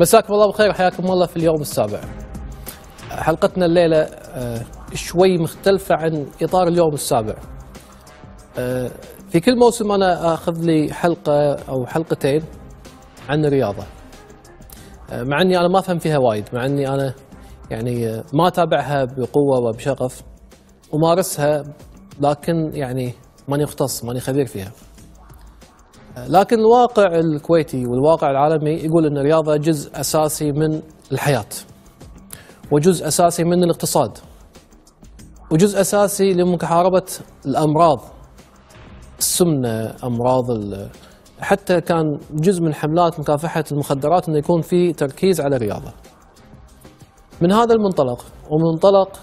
مساكم الله بالخير حياكم الله في اليوم السابع. حلقتنا الليلة آه، شوي مختلفة عن إطار اليوم السابع. آه، في كل موسم أنا آخذ لي حلقة أو حلقتين عن الرياضه. آه، مع إني أنا ما أفهم فيها وايد، مع إني أنا يعني ما أتابعها بقوة وبشغف امارسها لكن يعني ماني مختص ماني خبير فيها. لكن الواقع الكويتي والواقع العالمي يقول إن الرياضة جزء أساسي من الحياة وجزء أساسي من الاقتصاد وجزء أساسي لمحاربه الأمراض السمنة أمراض ال- حتى كان جزء من حملات مكافحة المخدرات إنه يكون في تركيز على الرياضة. من هذا المنطلق ومنطلق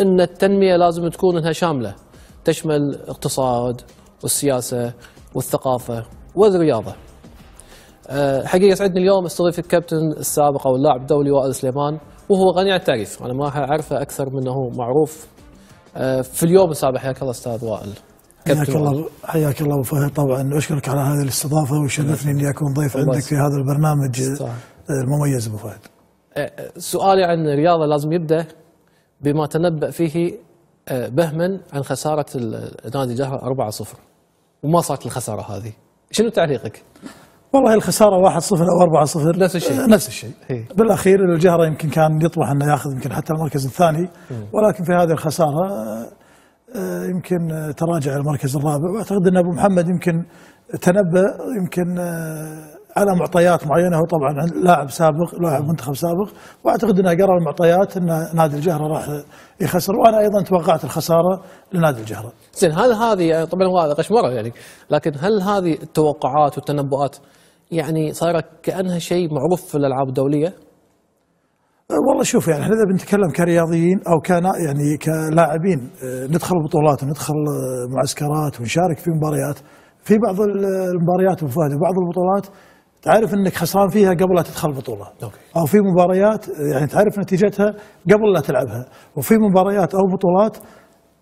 إن التنمية لازم تكون إنها شاملة تشمل الاقتصاد والسياسة والثقافة والرياضه. أه، حقيقة يسعدني اليوم استضيف الكابتن السابق أو اللاعب الدولي وائل سليمان وهو غني عن التعريف، أنا ما أعرفه أكثر من أنه معروف أه، في اليوم السابع حياك الله أستاذ وائل. حياك. الله حياك الله أبو فهد طبعا أشكرك على هذه الاستضافة ويشرفني إني أكون ضيف عندك في هذا البرنامج صح. آه، المميز أبو فهد. أه، سؤالي عن الرياضه لازم يبدأ بما تنبأ فيه بهما عن خسارة نادي الجهر 4-0 وما صارت الخسارة هذه. شنو تعليقك؟ والله الخسارة 1-0 أو 4-0 نفس الشيء. آه، نفس الشيء إيه. بالأخير الجهرة يمكن كان يطمح أنه ياخذ يمكن حتى المركز الثاني ولكن في هذه الخسارة آه، آه، يمكن تراجع المركز الرابع وأعتقد أن أبو محمد يمكن تنبأ يمكن على معطيات معينة. هو طبعا لاعب سابق لاعب منتخب سابق. وأعتقد إنه قرأ المعطيات إن نادي الجهرة راح يخسر. وأنا أيضا توقعت الخسارة لنادي الجهرة. زين هل هذه طبعا هو هذا قشمره يعني لكن هل هذه التوقعات والتنبؤات يعني صايرة كأنها شيء معروف في الألعاب الدولية؟ والله شوف يعني إحنا إذا بنتكلم كرياضيين أو كان يعني كلاعبين أه، ندخل بطولات وندخل أه، معسكرات ونشارك في مباريات. في بعض ال- المباريات ابو فهد وبعض البطولات تعرف إنك خسران فيها قبل لا تدخل البطولة. أوكي. أو في مباريات يعني تعرف نتيجتها قبل لا تلعبها. وفي مباريات أو بطولات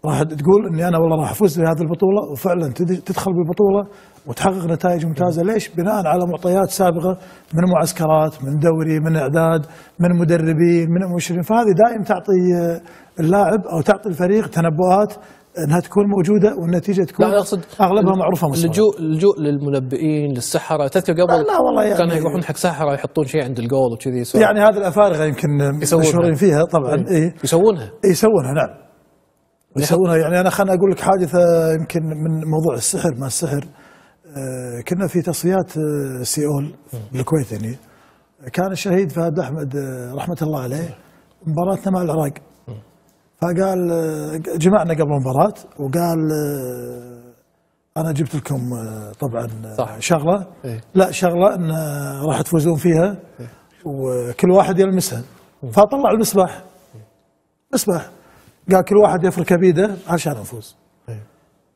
راح تقول إني أنا والله راح أفوز بهذه البطولة وفعلا تد- تدخل بالبطولة وتحقق نتائج ممتازة. ليش؟ بناء على معطيات سابقة من معسكرات من دوري من إعداد من مدربين من مشرفين. فهذه دائم تعطي آه، اللاعب أو تعطي الفريق تنبؤات أنها تكون موجودة والنتيجة تكون لا أقصد أغلبها معروفة مسبقا اللجوء اللجوء للمنبئين للسحرة. تذكر قبل لا والله يعني- كانوا يروحون حق سحرة يحطون شيء عند الجول وكذي. يعني هذه الأفارقة يمكن. مشهورين فيها طبعا إيه. اي يسوونها. يسوونها نعم. يسوونها يعني أنا خليني أقول لك حادثة يمكن من موضوع السحر ما السحر. آه، كنا في تصفيات آه، سيول بالكويت يعني كان الشهيد فهد أحمد آه، رحمة الله عليه مباراتنا مع العراق. فقال جمعنا قبل المباراة وقال آه، أنا جبت لكم آه، طبعا آه، صح. شغلة. إيه. لا شغلة إن راح تفوزون فيها. وكل واحد يلمسها. فطلع المسبح. مسبح. قال كل واحد يفرك بيده عشان نفوز. إيه.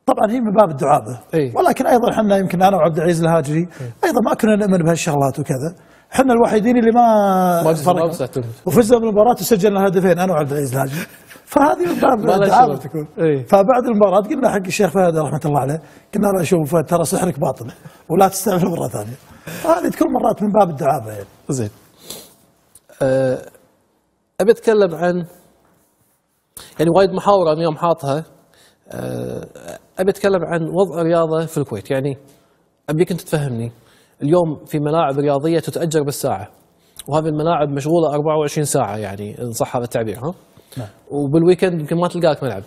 طبعا هي من باب الدعابة. إيه. ولكن أيضا إحنا يمكن أنا وعبد العزيز الهاجري أيضا ما كنا نؤمن بهالشغلات وكذا. إحنا الوحيدين اللي ما ما. وفزنا بالمباراة وسجلنا هدفين أنا وعبد العزيز الهاجري. فهذه من باب الدعابه. تكون إيه. فبعد المباراه قلنا حق الشيخ فهد رحمة الله عليه قلنا له شوف ترى سحرك باطل ولا تستعمله مرة ثانية. فهذه تكون مرات من باب الدعابة يعني. زين. أه، أبي أتكلم عن يعني وايد محاور أنا اليوم حاطها. أه، أبي أتكلم عن وضع الرياضة في الكويت. يعني أبيك أنت تفهمني. اليوم في ملاعب رياضية تتأجر بالساعة وهذه الملاعب مشغولة 24 ساعة يعني إن صح هذا التعبير ها؟ نعم. وبالويكند يمكن ما تلقى لك ملعب.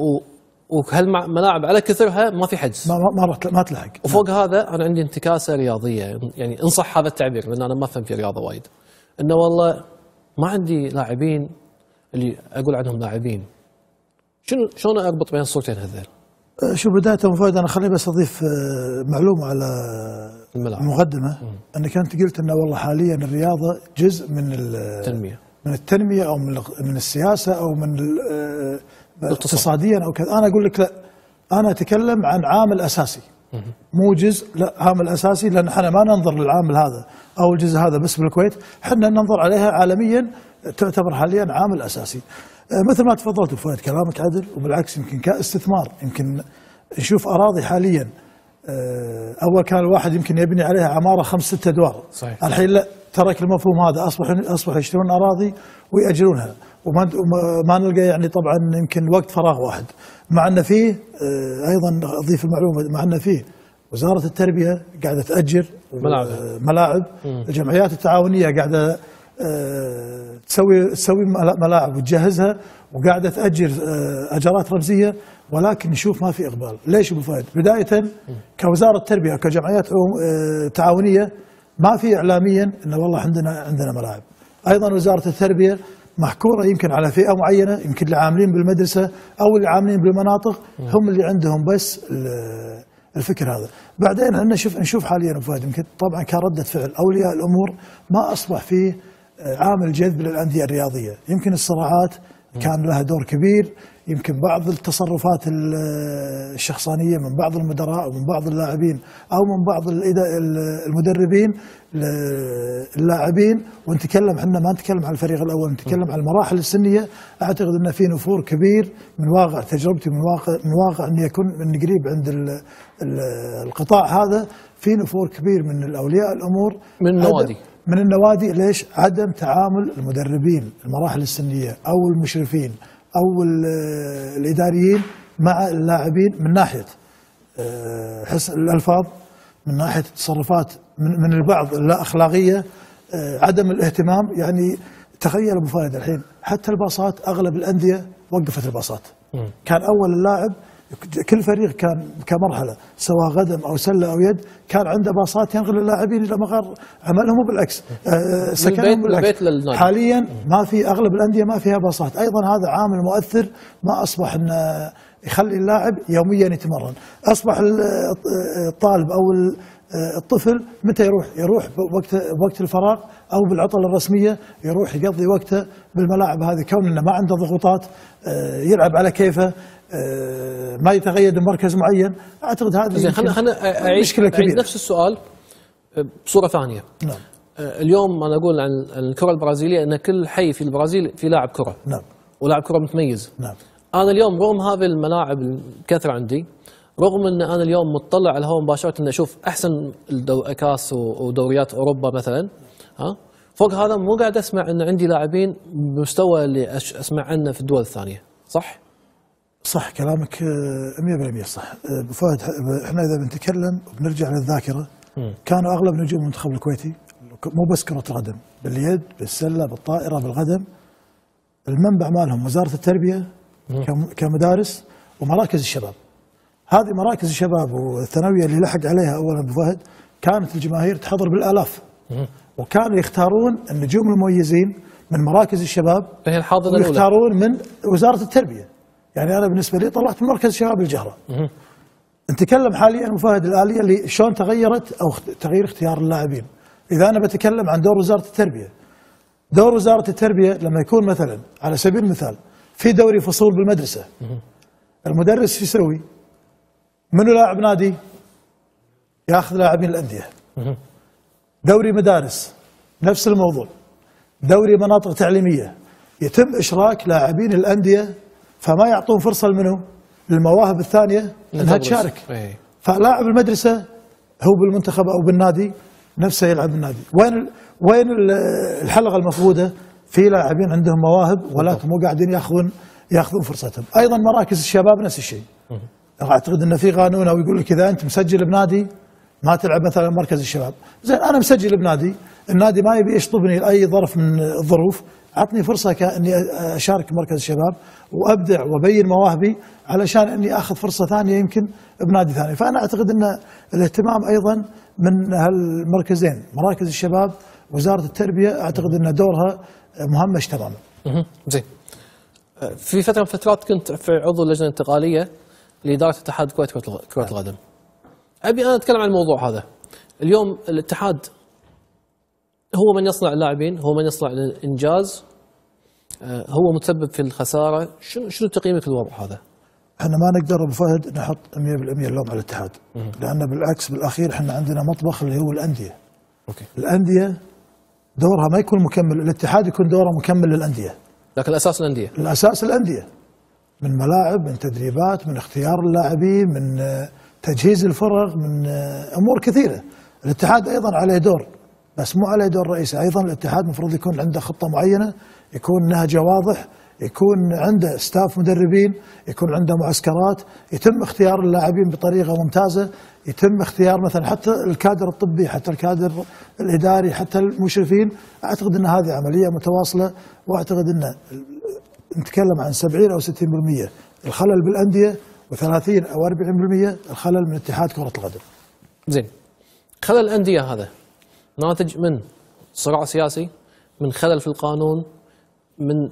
و وهالملاعب على كثرها ما في حجز. ما ما, ما, تلحق وفوق هذا أنا عندي انتكاسة رياضية. يعني ان صح هذا التعبير لأن أنا ما افهم في الرياضة وايد. إنه والله ما عندي لاعبين اللي أقول عنهم لاعبين. شنو شلون أربط بين الصورتين هذول شو بداية فهد أنا خليني بس أضيف آه، معلومة على الملعب. المقدمة. أنك أنت قلت أن والله حاليا الرياضة جزء من ال- التنمية. من التنمية أو من من السياسة أو من آه، اقتصاديا أو كذا. أنا أقول لك لا أنا أتكلم عن عامل أساسي. مو جزء لا عامل أساسي لأن إحنا ما ننظر للعامل هذا أو الجزء هذا بس بالكويت. إحنا ننظر عليها عالميا تعتبر حاليا عامل أساسي. آه، مثل ما تفضلت فهد كلامك عدل وبالعكس يمكن كاستثمار يمكن نشوف أراضي حاليا. آه، أول كان الواحد يمكن يبني عليها عمارة خمس ست أدوار. صحيح. الحين لا. ترك المفهوم هذا اصبح أصبح يشترون أراضي ويأجرونها. وما ما نلقى يعني طبعا يمكن وقت فراغ واحد. مع أن فيه آه، أيضا أضيف المعلومة مع أن فيه وزارة التربية قاعدة تأجر ملاعب. آه، ملاعب الجمعيات التعاونية قاعدة آه، تسوي تسوي ملا- ملاعب وتجهزها وقاعدة تأجر اجارات رمزية. ولكن نشوف ما في إقبال، ليش أبو فهد؟ بدايه كوزارة تربيه وكجمعيات آه، تعاونية ما في اعلاميا انه والله عندنا عندنا ملاعب. أيضا وزارة التربية محكوره يمكن على فئة معينة يمكن اللي عاملين بالمدرسة أو اللي عاملين بالمناطق هم اللي عندهم بس ال- الفكر هذا. بعدين إحنا نشوف نشوف حاليا أبو فهد يمكن طبعا كرده فعل أولياء الأمور ما أصبح فيه آه، عامل جذب للأندية الرياضية. يمكن الصراعات كان لها دور كبير. يمكن بعض التصرفات ال- الشخصانية من بعض المدراء ومن بعض اللاعبين أو من بعض المدربين اللاعبين ونتكلم إحنا ما نتكلم عن الفريق الأول نتكلم عن المراحل السنية أعتقد إن في نفور كبير من واقع تجربتي من واقع من واقع اني اكون من قريب عند ال- ال- القطاع هذا في نفور كبير من الأولياء الأمور من النوادي. من النوادي ليش؟ عدم تعامل المدربين المراحل السنية أو المشرفين أو ال- الإداريين مع اللاعبين من ناحية آه، حسن الألفاظ من ناحية التصرفات من, من البعض اللا اخلاقيه آه، عدم الاهتمام. يعني تخيل أبو فهد الحين حتى الباصات أغلب الأندية وقفت الباصات. كان أول اللاعب كل فريق كان كمرحلة سواء غدم أو سلة أو يد كان عنده باصات ينقل اللاعبين إلى مقر عملهم وبالعكس آه، سكنهم البيت- من بالعكس. حاليا ما في أغلب الأندية ما فيها باصات. أيضا هذا عامل مؤثر ما أصبح إنه يخلي اللاعب يوميا يتمرن. أصبح ال- الطالب أو ال- الطفل متى يروح؟ يروح وقت وقت الفراغ أو بالعطل الرسمية يروح يقضي وقته بالملاعب هذه كون إنه ما عنده ضغوطات آه، يلعب على كيفه آه، ما يتقيد بمركز معين. أعتقد هذا زين خلينا خلينا اعيد مشكله أعيد كبيرة. نفس السؤال بصورة ثانية. نعم. آه، اليوم أنا أقول عن الكرة البرازيلية أن كل حي في البرازيل في لاعب كرة. نعم. ولاعب كرة متميز. نعم. أنا اليوم رغم هذه الملاعب الكثرة عندي رغم أن أنا اليوم مطلع على الهواء مباشرة أن أشوف أحسن الدو... كأس ودوريات أوروبا مثلا ها؟ فوق هذا مو قاعد أسمع أن عندي لاعبين بمستوى اللي أش- أسمع عنه في الدول الثانية صح؟ صح كلامك آه، 100% صح. آه، فهد إحنا إذا بنتكلم وبنرجع للذاكرة كانوا أغلب نجوم المنتخب الكويتي مو بس كرة القدم باليد بالسلة بالطائرة بالقدم المنبع مالهم وزارة التربية كم- كمدارس ومراكز الشباب. هذه مراكز الشباب والثانوية اللي لحق عليها اولا أبو فهد كانت الجماهير تحضر بالآلاف. وكانوا يختارون النجوم المميزين من مراكز الشباب هي الحاضنة الأولى. ويختارون من وزارة التربية. يعني أنا بالنسبة لي طلعت من مركز شباب الجهرة. نتكلم حاليا فهد الآلية اللي شلون تغيرت أو تغيير اختيار اللاعبين. إذا أنا بتكلم عن دور وزارة التربية. دور وزارة التربية لما يكون مثلا على سبيل المثال في دوري فصول بالمدرسة. المدرس شو يسوي؟ منو لاعب نادي؟ ياخذ لاعبين الأندية. دوري مدارس نفس الموضوع. دوري مناطق تعليمية. يتم إشراك لاعبين الأندية فما يعطون فرصة لمنو؟ للمواهب الثانية إنها. تشارك. إيه. فلاعب المدرسة هو بالمنتخب أو بالنادي نفسه يلعب بالنادي. وين وين ال- الحلقة المفقودة؟ في لاعبين عندهم مواهب ولكن مو قاعدين ياخذون ياخذون فرصتهم. أيضا مراكز الشباب نفس الشيء. أعتقد إن في قانون أو يقول لك إذا أنت مسجل بنادي ما تلعب مثلا مركز الشباب. زين أنا مسجل بنادي. النادي ما يبي يشطبني لأي ظرف من الظروف. أعطني فرصة كأني أشارك مركز الشباب وأبدع وأبين مواهبي علشان أني أخذ فرصة ثانية يمكن بنادي ثاني فأنا أعتقد أن الاهتمام أيضا من هالمركزين مراكز الشباب وزارة التربية أعتقد أن دورها مهمش تماما. زين في فترة من فترات كنت في عضو اللجنة الانتقالية لإدارة اتحاد الكويت كرة القدم. أبي أنا أتكلم عن الموضوع هذا. اليوم الاتحاد هو من يصنع اللاعبين، هو من يصنع الانجاز آه، هو متسبب في الخسارة، شنو شنو تقييمك للوضع هذا؟ إحنا ما نقدر أبو فهد نحط 100% اللوم على الاتحاد. لأن بالعكس بالأخير إحنا عندنا مطبخ اللي هو الأندية. okay. الأندية دورها ما يكون مكمل الاتحاد يكون دوره مكمل للأندية. لكن الأساس الأندية. الأساس الأندية. من ملاعب من تدريبات من اختيار اللاعبين من آه، تجهيز الفرق من آه، أمور كثيرة. الاتحاد أيضا عليه دور. بس مو عليه دور رئيسي أيضا الاتحاد المفروض يكون عنده خطة معينة يكون نهجه واضح يكون عنده staff مدربين يكون عنده معسكرات يتم اختيار اللاعبين بطريقة ممتازة يتم اختيار مثلا حتى الكادر الطبي حتى الكادر الإداري حتى المشرفين. أعتقد إن هذه عملية متواصلة وأعتقد إن نتكلم عن 70 أو 60% الخلل بالأندية و30 أو 40% الخلل من اتحاد كرة القدم. زين. خلل الأندية هذا. ناتج من صراع سياسي من خلل في القانون من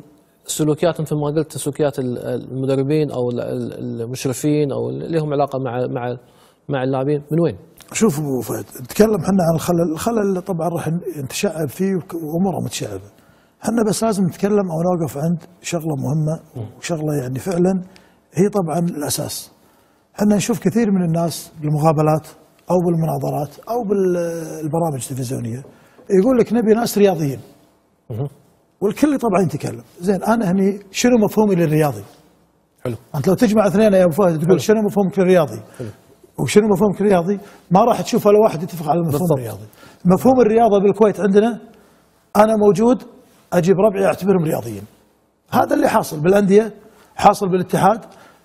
سلوكيات مثل ما قلت سلوكيات ال- المدربين أو ال- ال- المشرفين أو اللي لهم علاقة مع مع مع اللاعبين من وين؟ شوف أبو فهد نتكلم إحنا عن الخلل، الخلل طبعا راح نتشعب فيه وأموره متشعبة. إحنا بس لازم نتكلم أو نوقف عند شغلة مهمة وشغلة يعني فعلا هي طبعا الأساس. إحنا نشوف كثير من الناس بالمقابلات أو بالمناظرات أو بالبرامج التلفزيونية يقول لك نبي ناس رياضيين. والكل طبعا يتكلم، زين أنا هني شنو مفهومي للرياضي؟ حلو أنت لو تجمع اثنين يا أبو فهد تقول شنو مفهومك للرياضي؟ وشنو مفهومك الرياضي؟ ما راح تشوف ولا واحد يتفق على المفهوم بالضبط. الرياضي. مفهوم الرياضة بالكويت عندنا أنا موجود أجيب ربعي أعتبرهم رياضيين. هذا اللي حاصل بالأندية، حاصل بالاتحاد،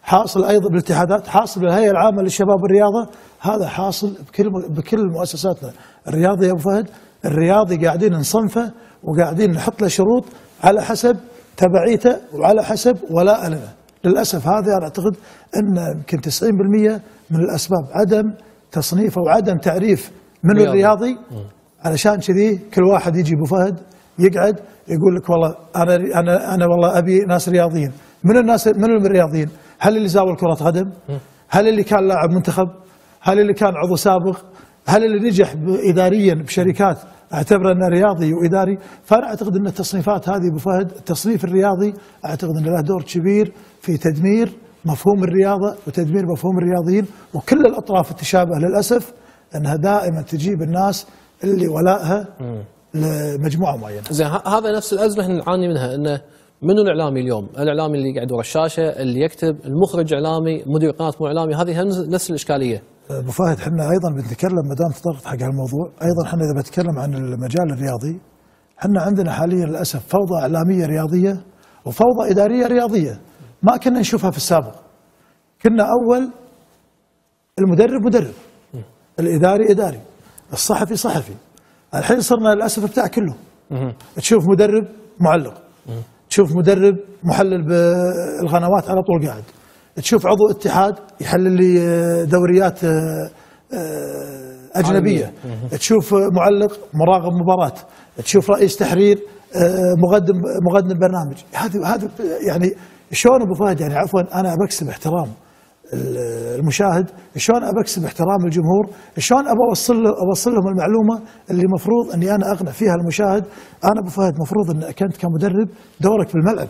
حاصل أيضا بالاتحادات، حاصل بالهيئة العامة للشباب والرياضة، هذا حاصل بكل بكل مؤسساتنا. الرياضي يا أبو فهد، الرياضي قاعدين نصنفه وقاعدين نحط له شروط على حسب تبعيته وعلى حسب ولاء لنا. للأسف هذا أنا أعتقد إن يمكن 90% من الأسباب عدم تصنيفه وعدم تعريف من رياضي. الرياضي علشان كذي كل واحد يجي أبو فهد يقعد يقول لك والله أنا أنا أنا والله أبي ناس رياضيين من الناس من الرياضيين هل اللي زاول كره قدم هل اللي كان لاعب منتخب؟ هل اللي كان عضو سابق؟ هل اللي نجح اداريا بشركات؟ اعتبره أنه رياضي وإداري فأنا أعتقد أن التصنيفات هذه أبو فهد التصنيف الرياضي أعتقد أنه له دور كبير في تدمير مفهوم الرياضة وتدمير مفهوم الرياضيين وكل الأطراف التشابه للأسف أنها دائما تجيب الناس اللي ولائها لمجموعة معينة. زين هذا نفس الأزمة نعاني منها انه منو الإعلامي اليوم؟ الإعلامي اللي قاعد ورا الشاشة، اللي يكتب، المخرج إعلامي، مدير قناة مو إعلامي، هذه نفس الإشكالية. أبو فهد إحنا أيضا بنتكلم ما دام تطرقت حق هالموضوع، أيضا إحنا إذا بتكلم عن المجال الرياضي إحنا عندنا حاليا للأسف فوضى إعلامية رياضية وفوضى إدارية رياضية ما كنا نشوفها في السابق. كنا أول المدرب مدرب الإداري إداري الصحفي صحفي الحين صرنا للأسف بتاع كله تشوف مدرب معلق تشوف مدرب محلل بالقنوات على طول قاعد. تشوف عضو اتحاد يحلل لي آه، دوريات آه، آه، أجنبية. تشوف معلق مراقب مباراة. تشوف رئيس تحرير مقدم مقدم برنامج. هذا هذا يعني شلون أبو فهد يعني عفوا أنا بكسب احترام. المشاهد شلون أبى أكسب احترام الجمهور؟ شلون أبى أوصل له أوصل لهم المعلومة اللي المفروض إني أنا اقنع فيها المشاهد؟ أنا أبو فهد المفروض ان كنت كمدرب دورك بالملعب.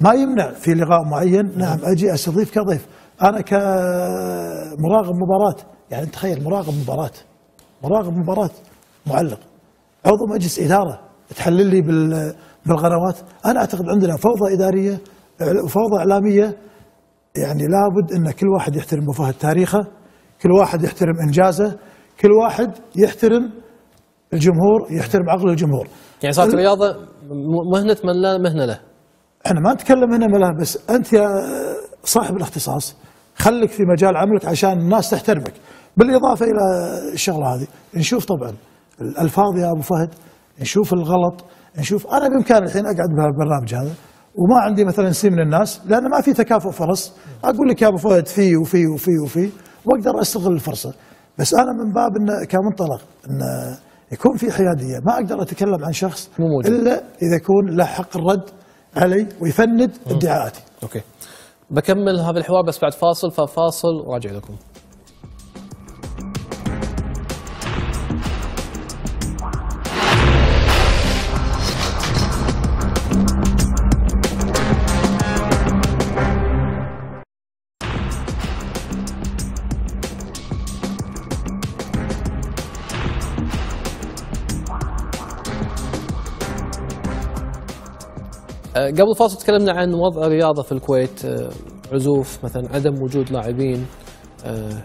ما يمنع في لقاء معين نعم أجي أستضيف كضيف. أنا كمراقب مباراة. يعني تخيل مراقب مباراة. مراقب مباراة. معلق. عضو مجلس إدارة. تحلل لي بال- بالقنوات أنا أعتقد عندنا فوضى إدارية وفوضى إعلامية. يعني لابد إن كل واحد يحترم فهد تاريخه كل واحد يحترم إنجازه كل واحد يحترم الجمهور يحترم عقل الجمهور. يعني صارت الرياضة مهنة من لا مهنة له. إحنا ما نتكلم هنا ملا بس أنت يا صاحب الاختصاص خليك في مجال عملك عشان الناس تحترمك. بالإضافة إلى الشغلة هذه نشوف طبعا الألفاظ يا أبو فهد نشوف الغلط نشوف أنا بإمكاني الحين أقعد بهالبرنامج هذا. وما عندي مثلا سي من الناس لأن ما في تكافؤ فرص أقول لك يا أبو فهد في وفي وفي وفي وأقدر أستغل الفرصه بس أنا من باب إنه كمنطلق ان يكون في حيادية ما أقدر أتكلم عن شخص مو موجود. إلا إذا يكون له حق الرد علي ويفند ادعاءاتي okay. بكمل هذا الحوار بس بعد فاصل ففاصل وراجع لكم. قبل فاصل تكلمنا عن وضع الرياضه في الكويت آه، عزوف مثلا عدم وجود لاعبين آه،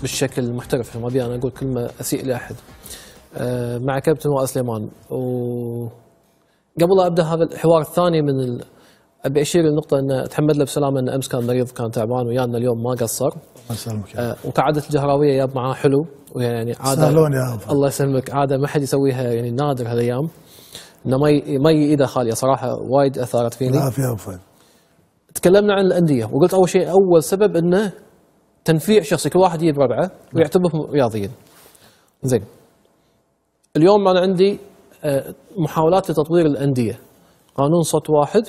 بالشكل المحترف ما ابي أنا أقول كلمه أسيء لأحد. آه، مع كابتن وائل سليمان. وقبل لا أبدأ هذا الحوار الثاني من ال... أبي أشير للنقطه أن تحمد له بسلامه أن أمس كان مريض كان تعبان ويانا اليوم ما قصر. الله يسلمك آه، وكعاده الجهراوية ياب معاه حلو. ويعني عادة سهلون يا أبو. الله يسلمك. عادة ما حد يسويها يعني نادر هالأيام. إنه ما ي- ما يجي ايده خالية صراحة وايد اثرت فيني العافيه فهد تكلمنا عن الأندية وقلت أول شيء أول سبب إنه تنفيع شخصي كل واحد يجيب ربعه ويعتبرهم رياضيين. زين. اليوم أنا عندي آه، محاولات لتطوير الأندية. قانون صوت واحد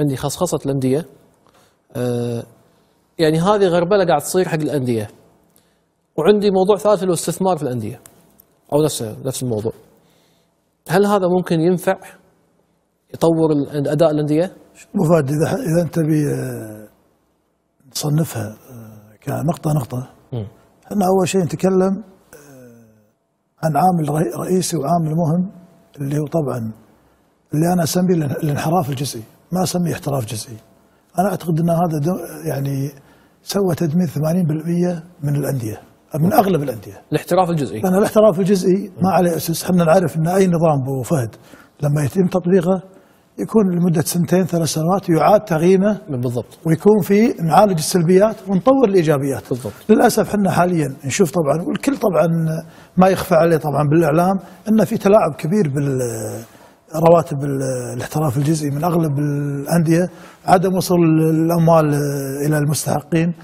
عندي خصخصة الأندية. آه، يعني هذه غربلة قاعد تصير حق الأندية. وعندي موضوع ثالث اللي هو الاستثمار في الأندية. أو نفس نفس الموضوع. هل هذا ممكن ينفع يطور أداء الأندية؟ فهد إذا إذا أنت تبي آه، تصنفها آه، كنقطة نقطة. إحنا أول شيء نتكلم آه، عن عامل رئي- رئيسي وعامل مهم اللي هو طبعا اللي أنا أسميه الإن- الانحراف الجزئي ما أسميه احتراف جزئي أنا أعتقد إن هذا يعني سوى تدمير 80% من الأندية من أغلب الأندية. الاحتراف الجزئي. لأن الاحتراف الجزئي ما عليه اسس إحنا نعرف إن أي نظام أبو فهد لما يتم تطبيقه يكون لمدة سنتين ثلاث سنوات يعاد تغييمه بالضبط. ويكون في نعالج السلبيات ونطور الإيجابيات. بالضبط. للأسف إحنا حاليا نشوف طبعا والكل طبعا ما يخفى عليه طبعا بالإعلام ان في تلاعب كبير بال رواتب ال- الاحتراف الجزئي من أغلب الأندية. عدم وصول الأموال إلى المستحقين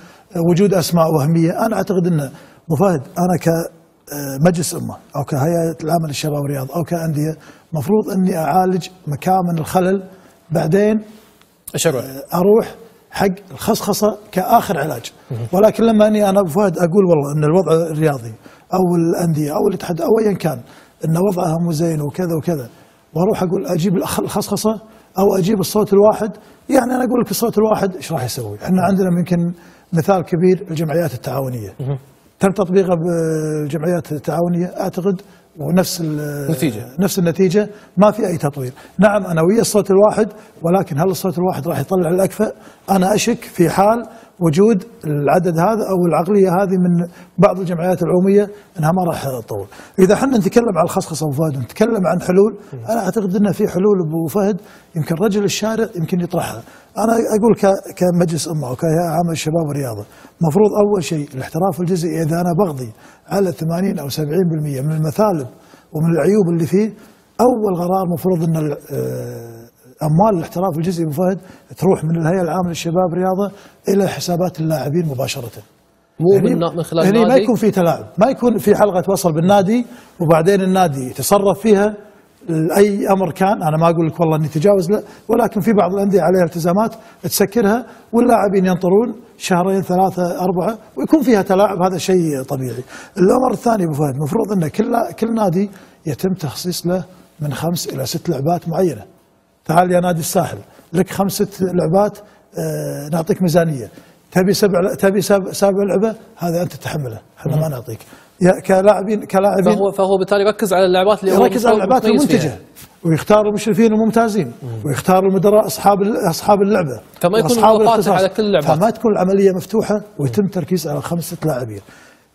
وجود أسماء وهمية. أنا أعتقد ان أبو فهد أنا كمجلس أمة أو كهيئة العمل الشباب والرياض أو كأندية مفروض إني أعالج مكامن الخلل بعدين اشرع أروح حق الخصخصة كآخر علاج. ولكن لما إني أنا أبو فهد أقول والله إن الوضع الرياضي أو الأندية أو الاتحاد أو ايا كان إن وضعها مو زين وكذا وكذا وأروح أقول أجيب الخصخصة أو أجيب الصوت الواحد. يعني أنا أقول لك الصوت الواحد إيش راح يسوي؟ إحنا عندنا يمكن مثال كبير الجمعيات التعاونية. تم تطبيقها بالجمعيات التعاونية أعتقد ونفس ال- نتيجة. نفس النتيجة. ما في أي تطوير. نعم أنا ويا الصوت الواحد ولكن هل الصوت الواحد راح يطلع الأكفأ؟ أنا أشك في حال وجود العدد هذا أو العقلية هذه من بعض الجمعيات العمومية إنها ما راح تطور إذا إحنا نتكلم عن الخصخصة أبو فهد ونتكلم عن حلول أنا أعتقد إن في حلول أبو فهد يمكن رجل الشارع يمكن يطرحها. أنا أقول كمجلس أمه أو كهيئه عامه الشباب والرياضة مفروض أول شيء الاحتراف الجزئي إذا أنا بقضي على 80 أو 70% من المثالب ومن العيوب اللي فيه أول قرار مفروض إن آه، أموال الاحتراف الجزئي فهد تروح من الهيئة العامة للشباب والرياضه إلى حسابات اللاعبين مباشرة. مو هني- من, خلال هني ما يكون في تلاعب، ما يكون في حلقة وصل بالنادي وبعدين النادي يتصرف فيها اي أمر كان أنا ما أقول لك والله إني تجاوز لا ولكن في بعض الأندية عليها التزامات تسكرها واللاعبين ينطرون شهرين ثلاثة أربعة ويكون فيها تلاعب هذا شيء طبيعي. الأمر الثاني أبو فهد المفروض إن كل كل نادي يتم تخصيص له من خمس إلى ست لعبات معينة. تعال يا نادي الساحل. لك خمس ست لعبات آه نعطيك ميزانية. تبي سبع تبي سبع, سبع لعبة؟ هذا أنت تتحمله إحنا ما نعطيك. يا كلاعبين كلاعبين فهو فهو بالتالي يركز على اللعبات اللي يركز على اللعبات متميز فيها. المنتجه ويختار المشرفين الممتازين ويختار المدراء أصحاب أصحاب اللعبة. فما يكون الاختصاص. على كل اللعبات. فما تكون العملية مفتوحة ويتم تركيز على خمس ست لاعبين.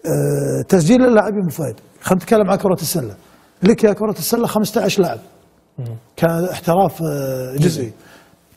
آه، تسجيل اللاعبين مفيد خلينا نتكلم عن كرة السلة. لك يا كرة السلة 15 لاعب. كاحتراف آه، جزئي.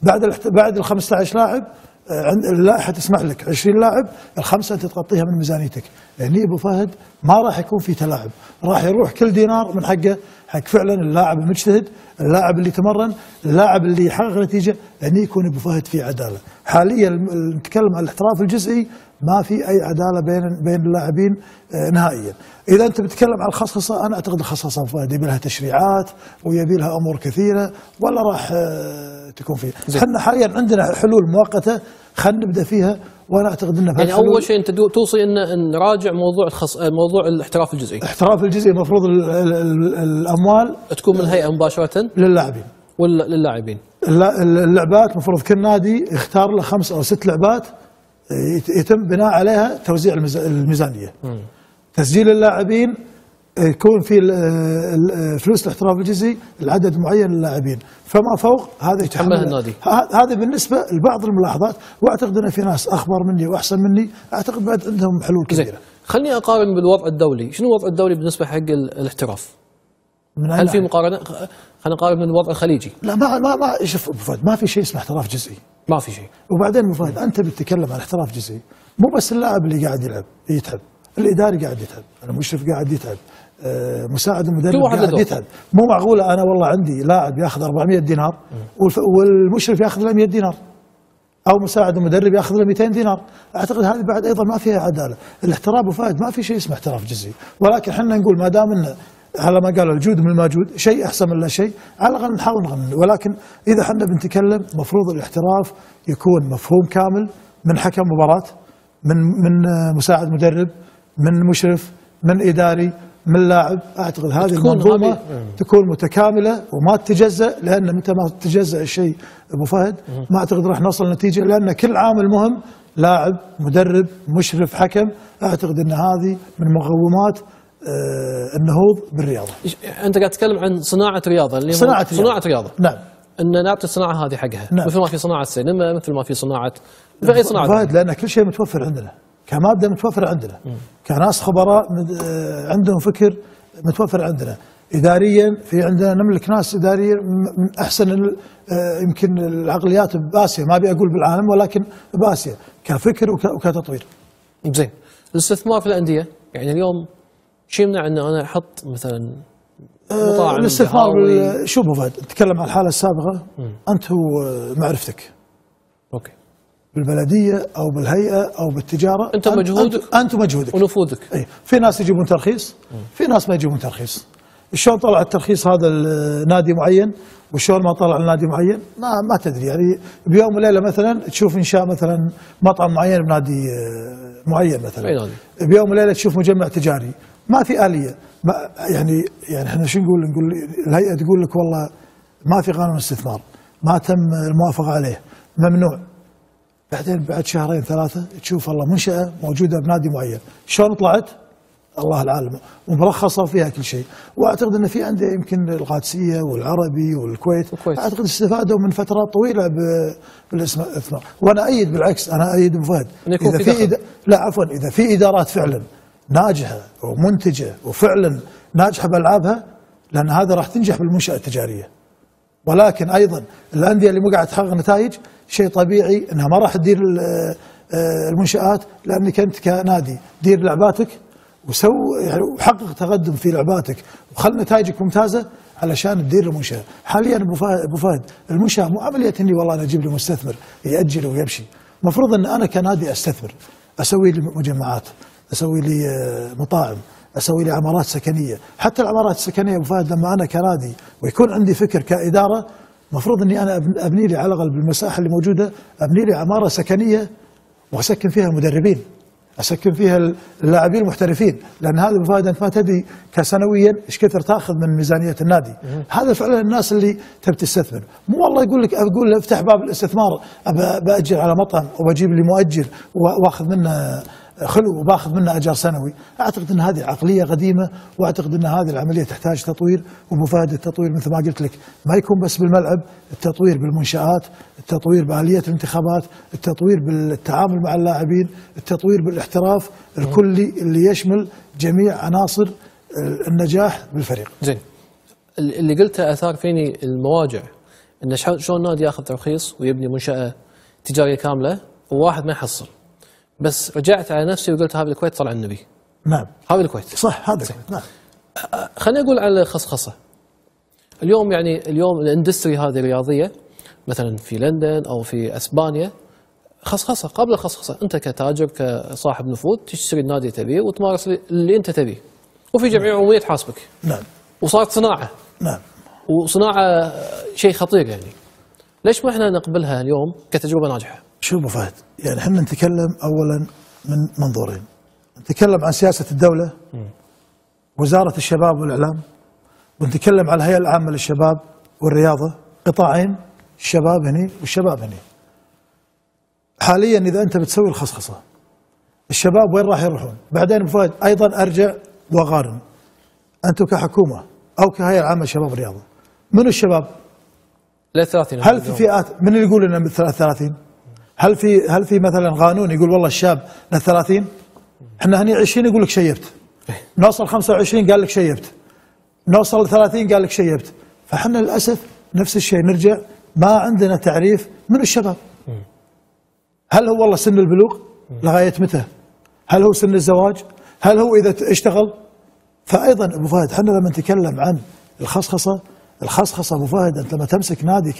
بعد الاحت... بعد ال 15 لاعب آه، عند اللائحة تسمح لك 20 لاعب الخمسة أنت تغطيها من ميزانيتك. يعني إبو فهد ما راح يكون في تلاعب. راح يروح كل دينار من حقه حق فعلا اللاعب المجتهد اللاعب اللي تمرن اللاعب اللي يحقق نتيجة يعني يكون إبو فهد في عدالة. حاليا نتكلم عن الاحتراف الجزئي ما في أي عدالة بين بين اللاعبين آه، نهائيا. إذا أنت بتتكلم عن الخصخصه أنا أعتقد الخصخصه يبي لها تشريعات ويبي لها أمور كثيرة ولا راح آه، تكون فيها. إحنا حاليا عندنا حلول مؤقتة خلينا نبدأ فيها وأنا أعتقد ان يعني أول شيء أنت توصي ان نراجع موضوع الخص... موضوع الاحتراف الجزئي. الاحتراف الجزئي المفروض ال- ال- ال- الأموال تكون من الهيئة مباشرة؟ للاعبين. ولا للاعبين؟ الل- اللعبات مفروض كل نادي يختار له خمس أو ست لعبات يتم بناء عليها توزيع الميز- الميزانية. تسجيل اللاعبين يكون في ال- فلوس الاحتراف الجزئي العدد معين للاعبين فما فوق هذا يتحمل النادي. هذا بالنسبة لبعض الملاحظات وأعتقد إن في ناس أخبر مني وأحسن مني أعتقد بعد عندهم حلول كثيره. خليني أقارن بالوضع الدولي شنو الوضع الدولي بالنسبة حق ال- الاحتراف من هل في؟ مقارنة خلينا نقارن من الوضع الخليجي لا ما ما ما شوف ما في شيء اسمه احتراف جزئي ما في شيء. وبعدين ابو فهد أنت بتتكلم عن احتراف جزئي. مو بس اللاعب اللي قاعد يلعب يتعب. الإداري قاعد يتعب المشرف قاعد يتعب آه، مساعد المدرب قاعد. يتعب. مو معقوله أنا والله عندي لاعب ياخذ 400 دينار والمشرف ياخذ له 100 دينار. أو مساعد المدرب ياخذ له 200 دينار. أعتقد هذه بعد أيضا ما فيها عدالة. الاحتراف ابو فهد ما في شيء اسمه احتراف جزئي. ولكن إحنا نقول ما دام انه على ما قالوا الجود من الموجود شيء أحسن من لا شيء. على الأقل نحاول نغني ولكن إذا إحنا بنتكلم مفروض الاحتراف يكون مفهوم كامل من حكم مباراة من من مساعد مدرب من مشرف من إداري من لاعب. أعتقد هذه تكون المنظومة هذه- تكون متكاملة وما تتجزأ لأن متى ما تتجزأ الشيء أبو فهد ما أعتقد راح نوصل نتيجة لأن كل عامل مهم لاعب مدرب مشرف حكم. أعتقد إن هذه من مقومات النهوض بالرياضة. أنت قاعد تتكلم عن صناعة رياضة اللي صناعة رياضة. صناعة رياضة. نعم. إن نعطي الصناعة هذه حقها. نعم. مثل ما في صناعة سينما مثل ما في صناعه في أي صناعة. فهد لأن كل شيء متوفر عندنا. كمادة متوفر عندنا. كناس خبراء آه، عندهم فكر متوفر عندنا. اداريا في عندنا نملك ناس اداريا من أحسن آه، يمكن العقليات باسيا ما أبي أقول بالعالم ولكن باسيا كفكر وك- وكتطوير. زين. الاستثمار في الأندية. يعني اليوم شو يمنع ان أنا أحط مثلا مطاعم الاستثمار؟ بال- شوف أبو فهد نتكلم عن الحالة السابقة أنت ومعرفتك أوكي. بالبلدية أو بالهيئة أو بالتجارة أنت مجهودك. انت, ومجهودك ونفوذك. اي في ناس يجيبون ترخيص في ناس ما يجيبون ترخيص. شلون طلع الترخيص هذا النادي معين؟ وشلون ما طلع النادي معين؟ ما ما تدري. يعني بيوم وليلة مثلا تشوف انشاء مثلا مطعم معين بنادي آه، معين أي مثلا نادي. بيوم وليلة تشوف مجمع تجاري. ما في آلية. ما يعني يعني إحنا شو نقول؟ نقول الهيئة تقول لك والله ما في قانون استثمار. ما تم الموافقة عليه. ممنوع. بعدين بعد شهرين ثلاثة تشوف والله منشأة موجودة بنادي معين. شلون طلعت؟ الله العالم. ومرخصة وفيها كل شيء. وأعتقد إن في أندية يمكن القادسية والعربي والكويت. الكويت. أعتقد استفادوا من فترات طويلة بالاستثمار وأنا أيد بالعكس. أنا أيد أبو فهد. إذا في. إد... لا عفوا إذا في إدارات فعلا ناجحة ومنتجة وفعلا ناجحة بألعابها لأن هذا راح تنجح بالمنشأة التجارية. ولكن أيضا الأندية اللي مو قاعد تحقق نتائج شيء طبيعي إنها ما راح تدير آه، المنشآت لأنك أنت كنادي دير لعباتك وسو يعني وحقق تقدم في لعباتك وخل نتائجك ممتازة علشان تدير المنشأة، حاليا أبو فهد المنشأة مو عملية اني والله أنا أجيب لي مستثمر يأجل ويمشي، المفروض إن أنا كنادي أستثمر أسوي لي مجمعات، أسوي لي آه، مطاعم، أسوي لي عمارات سكنية، حتى العمارات السكنية أبو فهد لما أنا كنادي ويكون عندي فكر كإدارة المفروض إني أنا أبني لي على الأقل بالمساحة اللي موجودة أبني لي عمارة سكنية وأسكن فيها المدربين أسكن فيها اللاعبين المحترفين. لأن هذا أبو فهد أنت ما تدري كسنويا إيش كثر تأخذ من ميزانية النادي. هذا فعلا الناس اللي تبي تستثمر. مو والله يقول لك أقول له افتح باب الاستثمار بأجر على مطعم وبجيب لي مؤجر وا- وأخذ منه خلو وباخذ منه أجر سنوي، أعتقد إن هذه عقلية قديمة وأعتقد إن هذه العملية تحتاج تطوير ومفاد التطوير مثل ما قلت لك. ما يكون بس بالملعب، التطوير بالمنشآت، التطوير بآلية الانتخابات، التطوير بالتعامل مع اللاعبين، التطوير بالاحتراف الكلي اللي يشمل جميع عناصر النجاح بالفريق. زين. اللي قلته آثار فيني المواجع. إن شلون نادي ياخذ ترخيص ويبني منشأة تجارية كاملة وواحد ما يحصل. بس رجعت على نفسي وقلت هذا الكويت طلع النبي. نعم. هذا الكويت. صح هذا نعم. خليني أقول على الخصخصه اليوم يعني اليوم الإندستري هذه الرياضية مثلا في لندن أو في أسبانيا خصخصة قبل الخصخصه أنت كتاجر كصاحب نفوذ تشتري النادي تبيه وتمارس اللي أنت تبيه. وفي جمعيه عموميه تحاسبك نعم. وصارت صناعة. نعم. وصناعة شيء خطير يعني. ليش ما إحنا نقبلها اليوم كتجربة ناجحة؟ شوف أبو فهد؟ يعني إحنا نتكلم اولا من منظورين. نتكلم عن سياسة الدولة وزارة الشباب والإعلام ونتكلم عن الهيئة العامة للشباب والرياضة قطاعين الشباب هني والشباب هني. حاليا إذا أنت بتسوي الخصخصة الشباب وين راح يروحون؟ بعدين أبو فهد أيضا أرجع وأقارن. أنتم كحكومة أو كهيئة عامه للشباب والرياضة منو الشباب؟ لا 30 هل في فئات من اللي يقول انه من 33 هل في هل في مثلا قانون يقول والله الشاب ل 30 إحنا هني 20 يقول لك شيبت. نوصل 25 قال لك شيبت. نوصل ل 30 قال لك شيبت. فإحنا للأسف نفس الشيء. نرجع ما عندنا تعريف من الشباب. هل هو والله سن البلوغ؟ لغاية متى؟ هل هو سن الزواج؟ هل هو إذا اشتغل؟ فايضا أبو فهد إحنا لما نتكلم عن الخصخصة الخصخصة أبو فهد أنت لما تمسك نادي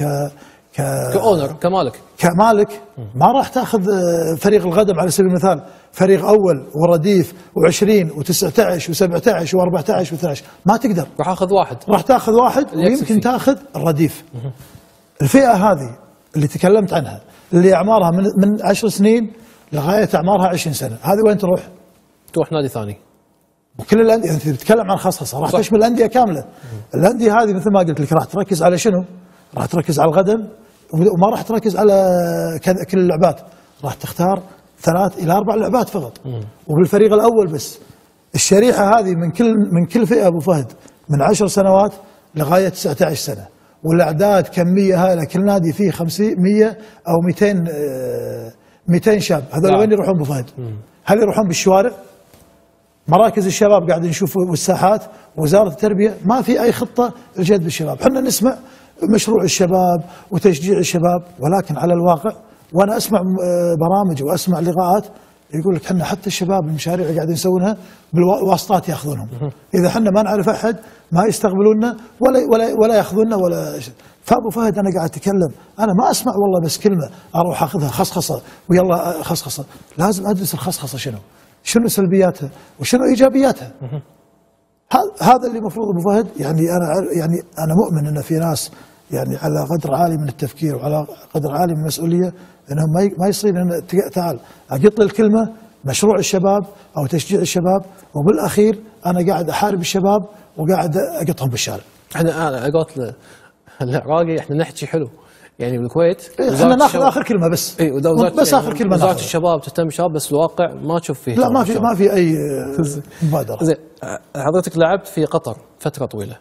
ك كأونر كمالك. كمالك. ما راح تاخذ آه، فريق الغدم على سبيل المثال. فريق أول ورديف و20 و19 و17 و14 و12 ما تقدر. راح آخذ واحد. راح تاخذ واحد ويمكن فيه. تاخذ الرديف. الفئة هذه اللي تكلمت عنها اللي أعمارها من من 10 سنين لغاية أعمارها 20 سنة هذه وين تروح؟ تروح نادي ثاني. وكل الأندية أنت تتكلم عن خصخصة راح. تشمل الأندية كاملة. الأندية هذه مثل ما قلت لك راح تركز على شنو؟ راح تركز على الغدم وما راح تركز على كل اللعبات. راح تختار ثلاث إلى أربع لعبات فقط. وبالفريق الأول بس. الشريحة هذه من كل من كل فئة أبو فهد من 10 سنوات لغاية 19 سنة. والأعداد كمية هائله كل نادي فيه 50 100 أو 200 آه، 200 شاب. هذول نعم. وين يروحون أبو فهد؟ هل يروحون بالشوارع؟ مراكز الشباب قاعد نشوف والساحات وزارة التربية. ما في أي خطة لجذب الشباب، إحنا نسمع مشروع الشباب وتشجيع الشباب ولكن على الواقع وأنا أسمع آه، برامج وأسمع لقاءات يقول لك إحنا حتى الشباب المشاريع اللي قاعدين نسوونها بالواسطات يأخذونهم، إذا إحنا ما نعرف أحد ما يستقبلونا ولا ولا ولا يأخذونا ولا. فأبو فهد أنا قاعد أتكلم أنا ما أسمع والله بس كلمة أروح أخذها خصخصة ويلا آه، خصخصة، لازم أدرس الخصخصة شنو؟ شنو سلبياتها وشنو إيجابياتها؟ هذا- اللي المفروض أبو فهد يعني أنا يعني أنا مؤمن إن في ناس يعني على قدر عالي من التفكير وعلى قدر عالي من المسؤولية انهم ما يصير تق- تعال أقط لي الكلمة مشروع الشباب أو تشجيع الشباب وبالأخير أنا قاعد أحارب الشباب وقاعد أقطهم بالشارع. إحنا أنا له العراقي إحنا نحكي حلو يعني بالكويت إيه، إحنا ناخذ آخر كلمة بس اي بس يعني اخر كلمة وزارة. الشباب تهتم بالشباب بس الواقع ما تشوف فيه لا ما في ما. في أي مبادرة زين حضرتك لعبت في قطر فترة طويلة.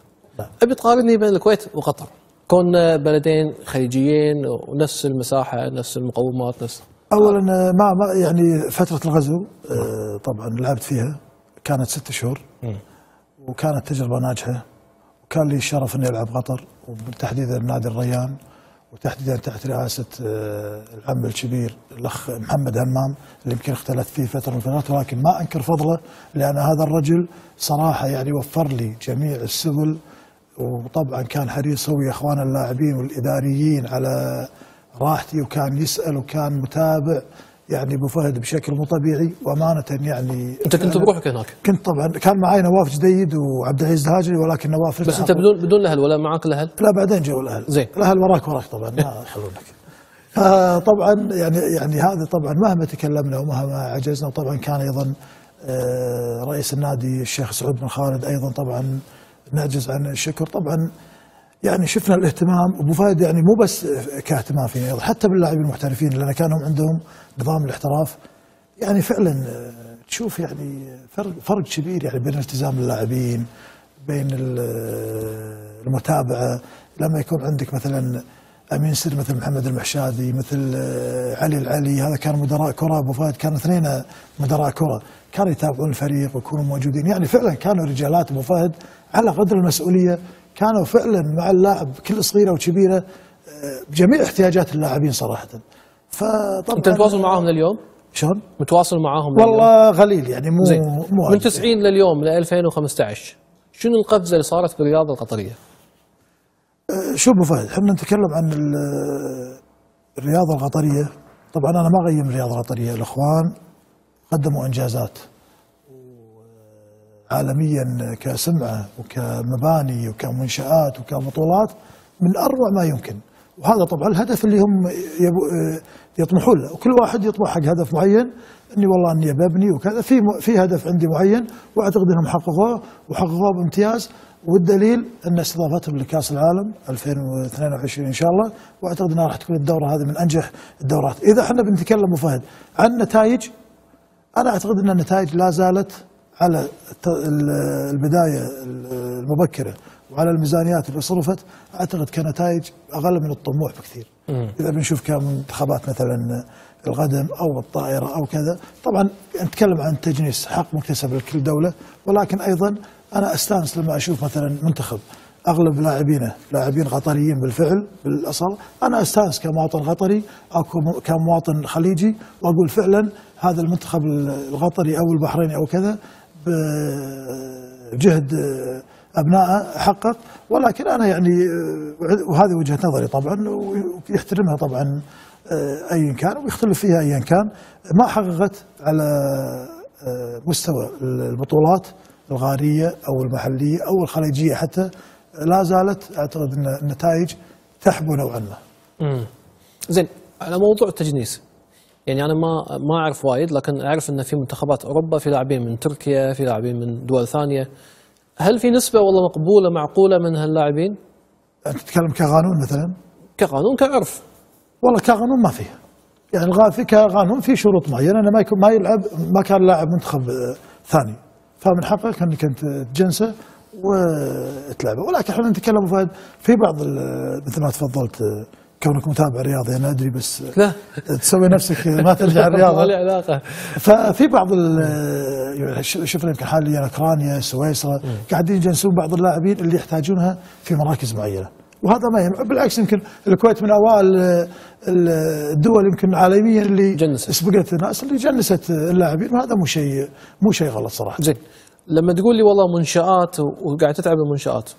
أبي تقارني بين الكويت وقطر كنا بلدين خليجيين ونفس المساحة نفس المقومات نفس اولا ما ما يعني فترة الغزو آه، طبعا لعبت فيها. كانت ست شهور. وكانت تجربة ناجحة. وكان لي الشرف إني ألعب قطر. وتحديدا نادي الريان. وتحديدا تحت رئاسة آه، العم الكبير الأخ محمد همام اللي يمكن اختلفت فيه فترة من الفترات. ولكن ما أنكر فضله لأن هذا الرجل صراحة يعني وفر لي جميع السبل وطبعا كان حريص هو يا إخوان اللاعبين والإداريين على راحتي وكان يسأل وكان متابع يعني أبو فهد بشكل مو طبيعي وأمانة يعني أنت كنت بروحك هناك كنت طبعا كان معي نواف جديد وعبد العزيز الهاجري ولكن نواف بس أنت بدون بدون الأهل ولا معاك الأهل؟ لا بعدين جو الأهل زين. الأهل وراك وراك طبعا ما يخلونك فطبعا يعني يعني هذا طبعا مهما تكلمنا ومهما عجزنا وطبعا كان أيضا آه، رئيس النادي الشيخ سعود بن خالد أيضا طبعا نعجز عن الشكر. طبعا يعني شفنا الاهتمام أبو فهد يعني مو بس كاهتمام فينا حتى باللاعبين المحترفين لأن كانوا عندهم نظام الاحتراف. يعني فعلا آه، تشوف يعني فرق فرق كبير يعني بين التزام اللاعبين بين آه، المتابعة. لما يكون عندك مثلا أمين سر مثل محمد المحشادي مثل آه، علي العلي هذا كان مدراء كرة أبو فهد كانوا اثنين مدراء كرة كانوا يتابعون الفريق ويكونوا موجودين. يعني فعلا كانوا رجالات أبو فهد على قدر المسؤولية كانوا فعلا مع اللاعب كل صغيرة وكبيرة آه، بجميع احتياجات اللاعبين صراحة فطبعا أنت متواصل معاهم لليوم؟ شلون؟ متواصل معاهم لليوم؟ والله غليل يعني مو زين مو من عادي. 90 لليوم ل 2015 شنو القفزة اللي صارت بالرياضة القطرية؟ شوف أبو فهد إحنا نتكلم عن ال- الرياضة القطرية طبعا أنا ما أقيم الرياضة القطرية الإخوان قدموا إنجازات عالميا كسمعة وكمباني وكمنشآت وكبطولات من أروع ما يمكن. وهذا طبعا الهدف اللي هم يطمحون له. وكل واحد يطمح حق هدف معين إني والله إني ببني وكذا. في في هدف عندي معين وأعتقد إنهم حققوه وحققوه بامتياز. والدليل أن استضافتهم لكأس العالم 2022 إن شاء الله. وأعتقد إنها راح تكون الدورة هذه من أنجح الدورات. إذا إحنا بنتكلم فهد عن نتائج أنا أعتقد إن النتائج لا زالت على الت- ال- البداية المبكرة وعلى الميزانيات اللي صرفت أعتقد كنتائج أقل من الطموح بكثير. إذا بنشوف كمنتخبات مثلا الغدم أو الطائرة أو كذا، طبعا نتكلم عن تجنيس حق مكتسب لكل دولة ولكن أيضا أنا أستانس لما أشوف مثلا منتخب أغلب لاعبينه لاعبين قطريين بالفعل بالأصل. أنا أستانس كمواطن قطري أو كم- كمواطن خليجي وأقول فعلا هذا المنتخب القطري أو البحريني أو كذا بجهد ابنائه حقق ولكن أنا يعني وهذه وجهة نظري طبعا ويحترمها طبعا ايا كان ويختلف فيها ايا كان. ما حققت على مستوى البطولات الغارية أو المحلية أو الخليجية حتى لا زالت أعتقد إن النتائج تحبو نوعا ما. امم زين على موضوع التجنيس. يعني أنا ما ما أعرف وايد لكن أعرف إن في منتخبات أوروبا في لاعبين من تركيا في لاعبين من دول ثانية هل في نسبة والله مقبولة معقولة من هاللاعبين؟ أنت تتكلم كقانون مثلا؟ كقانون كعرف والله كقانون ما فيه. يعني في كقانون في شروط معينة إنه ما يكون ما يلعب ما كان لاعب منتخب آه، ثاني فمن حقك إنك أنت تجنسه وتلعبه ولكن إحنا نتكلم فهد في بعض مثل ما تفضلت آه، كونك متابع رياضي أنا أدري بس لا. تسوي نفسك ما ترجع ما الرياضه له علاقة. ففي بعض يعني شفنا يمكن حاليا أوكرانيا سويسرا قاعدين يجنسون بعض اللاعبين اللي يحتاجونها في مراكز معينة. وهذا ما يهم بالعكس يمكن الكويت من أوائل ال- ال- الدول يمكن عالميا اللي جنست. سبقت الناس اللي جنست اللاعبين وهذا مو شيء مو شيء غلط صراحة. زين. لما تقول لي والله منشآت و- وقاعد تتعب المنشآت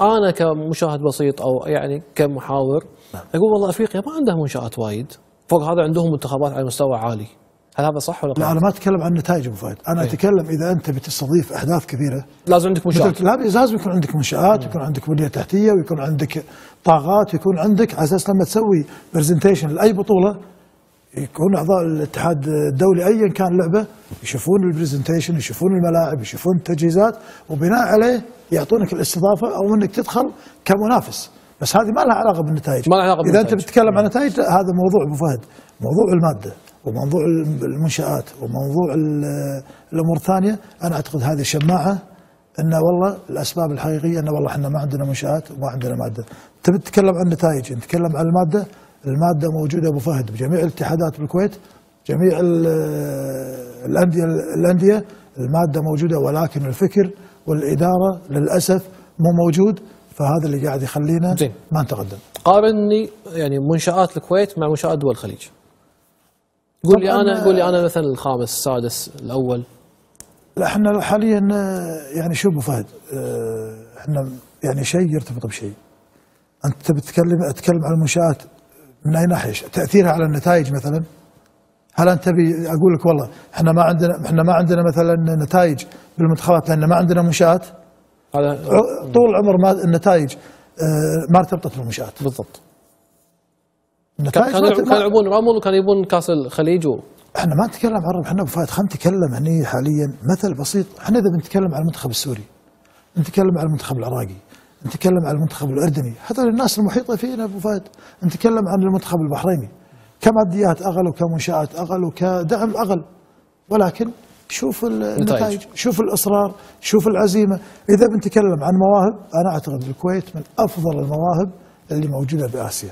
أنا كمشاهد بسيط أو يعني كمحاور أقول والله أفريقيا ما عندها منشآت وايد. فوق هذا عندهم منتخبات على مستوى عالي. هل هذا صح ولا لا؟ أنا ما أتكلم عن نتائج أبو فهد. أنا إيه. أتكلم إذا أنت بتستضيف احداث كبيره لازم عندك لا لازم يكون عندك منشآت ويكون عندك بنية تحتية ويكون عندك طاقات ويكون عندك على أساس لما تسوي presentation لأي بطولة يكون أعضاء الاتحاد الدولي ايا كان لعبة يشوفون ال presentation يشوفون الملاعب يشوفون التجهيزات وبناء عليه يعطونك الاستضافة أو إنك تدخل كمنافس. بس هذه ما لها علاقة بالنتائج. ما لها علاقة إذا أنت بالنتائج. بتتكلم عن نتائج لا، هذا موضوع أبو فهد. موضوع المادة وموضوع المنشآت وموضوع ال- الأمور الثانية أنا أعتقد هذه شماعة إن والله الأسباب الحقيقية إن والله إحنا ما عندنا منشآت وما عندنا مادة. تبي تتكلم عن النتائج نتكلم عن المادة المادة موجودة أبو فهد. بجميع الاتحادات بالكويت جميع ال- الأندية الأندية المادة موجودة ولكن الفكر والإدارة للأسف مو موجود فهذا اللي قاعد يخلينا زين. ما نتقدم. قارني يعني منشآت الكويت مع منشآت دول الخليج. قول لي أنا قول لي أنا مثلا الخامس السادس الأول. لا إحنا حاليا آه، يعني شو أبو فهد؟ آه، إحنا يعني شيء يرتبط بشيء. أنت تبي تتكلم أتكلم عن المنشات من أي ناحية؟ تأثيرها على النتائج مثلا؟ هل أنت تبي أقول لك والله إحنا ما عندنا إحنا ما عندنا مثلا نتائج بالمنتخبات لأن ما عندنا منشآت؟ هذا طول العمر ما النتائج آه، ما ارتبطت بالمنشآت. بالضبط. النتائج كان ما- كان ما- يلعبون رامون وكان يبون كأس الخليج و... إحنا ما نتكلم عن إحنا أبو فهد خلينا نتكلم هني حاليا مثل بسيط. إحنا إذا بنتكلم عن المنتخب السوري نتكلم عن المنتخب العراقي نتكلم عن المنتخب الأردني هذول الناس المحيطة فينا أبو فهد. نتكلم عن المنتخب البحريني. كماديات اغل وكمنشات اغل وكدعم اغل ولكن شوف ال- النتائج شوف الإصرار شوف العزيمة. إذا بنتكلم عن مواهب أنا أعتقد الكويت من أفضل المواهب اللي موجودة بآسيا.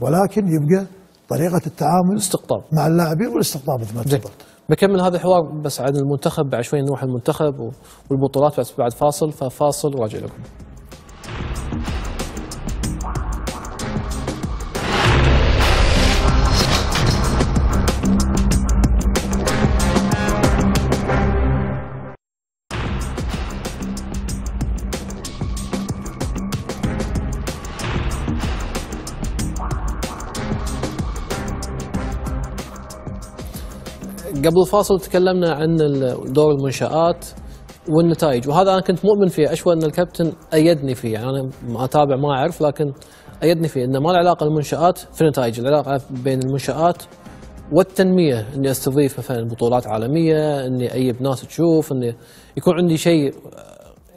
ولكن يبقى طريقة التعامل استقطاب. مع اللاعبين والاستقطاب مثل ما تفضلت. بكمل هذا الحوار بس عن المنتخب بعد شوي نروح المنتخب والبطولات بس بعد فاصل ففاصل وراجع لكم. قبل الفاصل تكلمنا عن دور المنشآت والنتائج. وهذا أنا كنت مؤمن فيه أشوى أن الكابتن أيدني فيه. يعني أنا ما أتابع ما أعرف لكن أيدني فيه إنه ما له علاقة المنشآت في النتائج. العلاقه بين المنشآت والتنمية إني أستضيف مثلا بطولات عالمية إني أجيب ناس تشوف إني يكون عندي شيء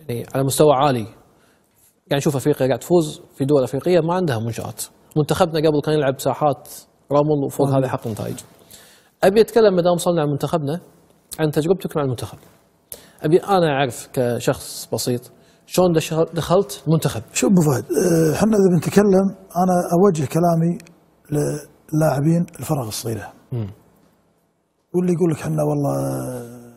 يعني على مستوى عالي. يعني شوف أفريقيا قاعد تفوز في دول أفريقية ما عندها منشآت. منتخبنا قبل كان يلعب ساحات رمل وفوق هذا يحقق نتائج أبي أتكلم ما دام وصلنا عن منتخبنا عن تجربتك مع المنتخب. أبي أنا أعرف كشخص بسيط شلون دخلت المنتخب شوف أبو فهد إحنا إذا بنتكلم أنا أوجه كلامي للاعبين الفرق الصغيرة. واللي يقول لك إحنا والله آه،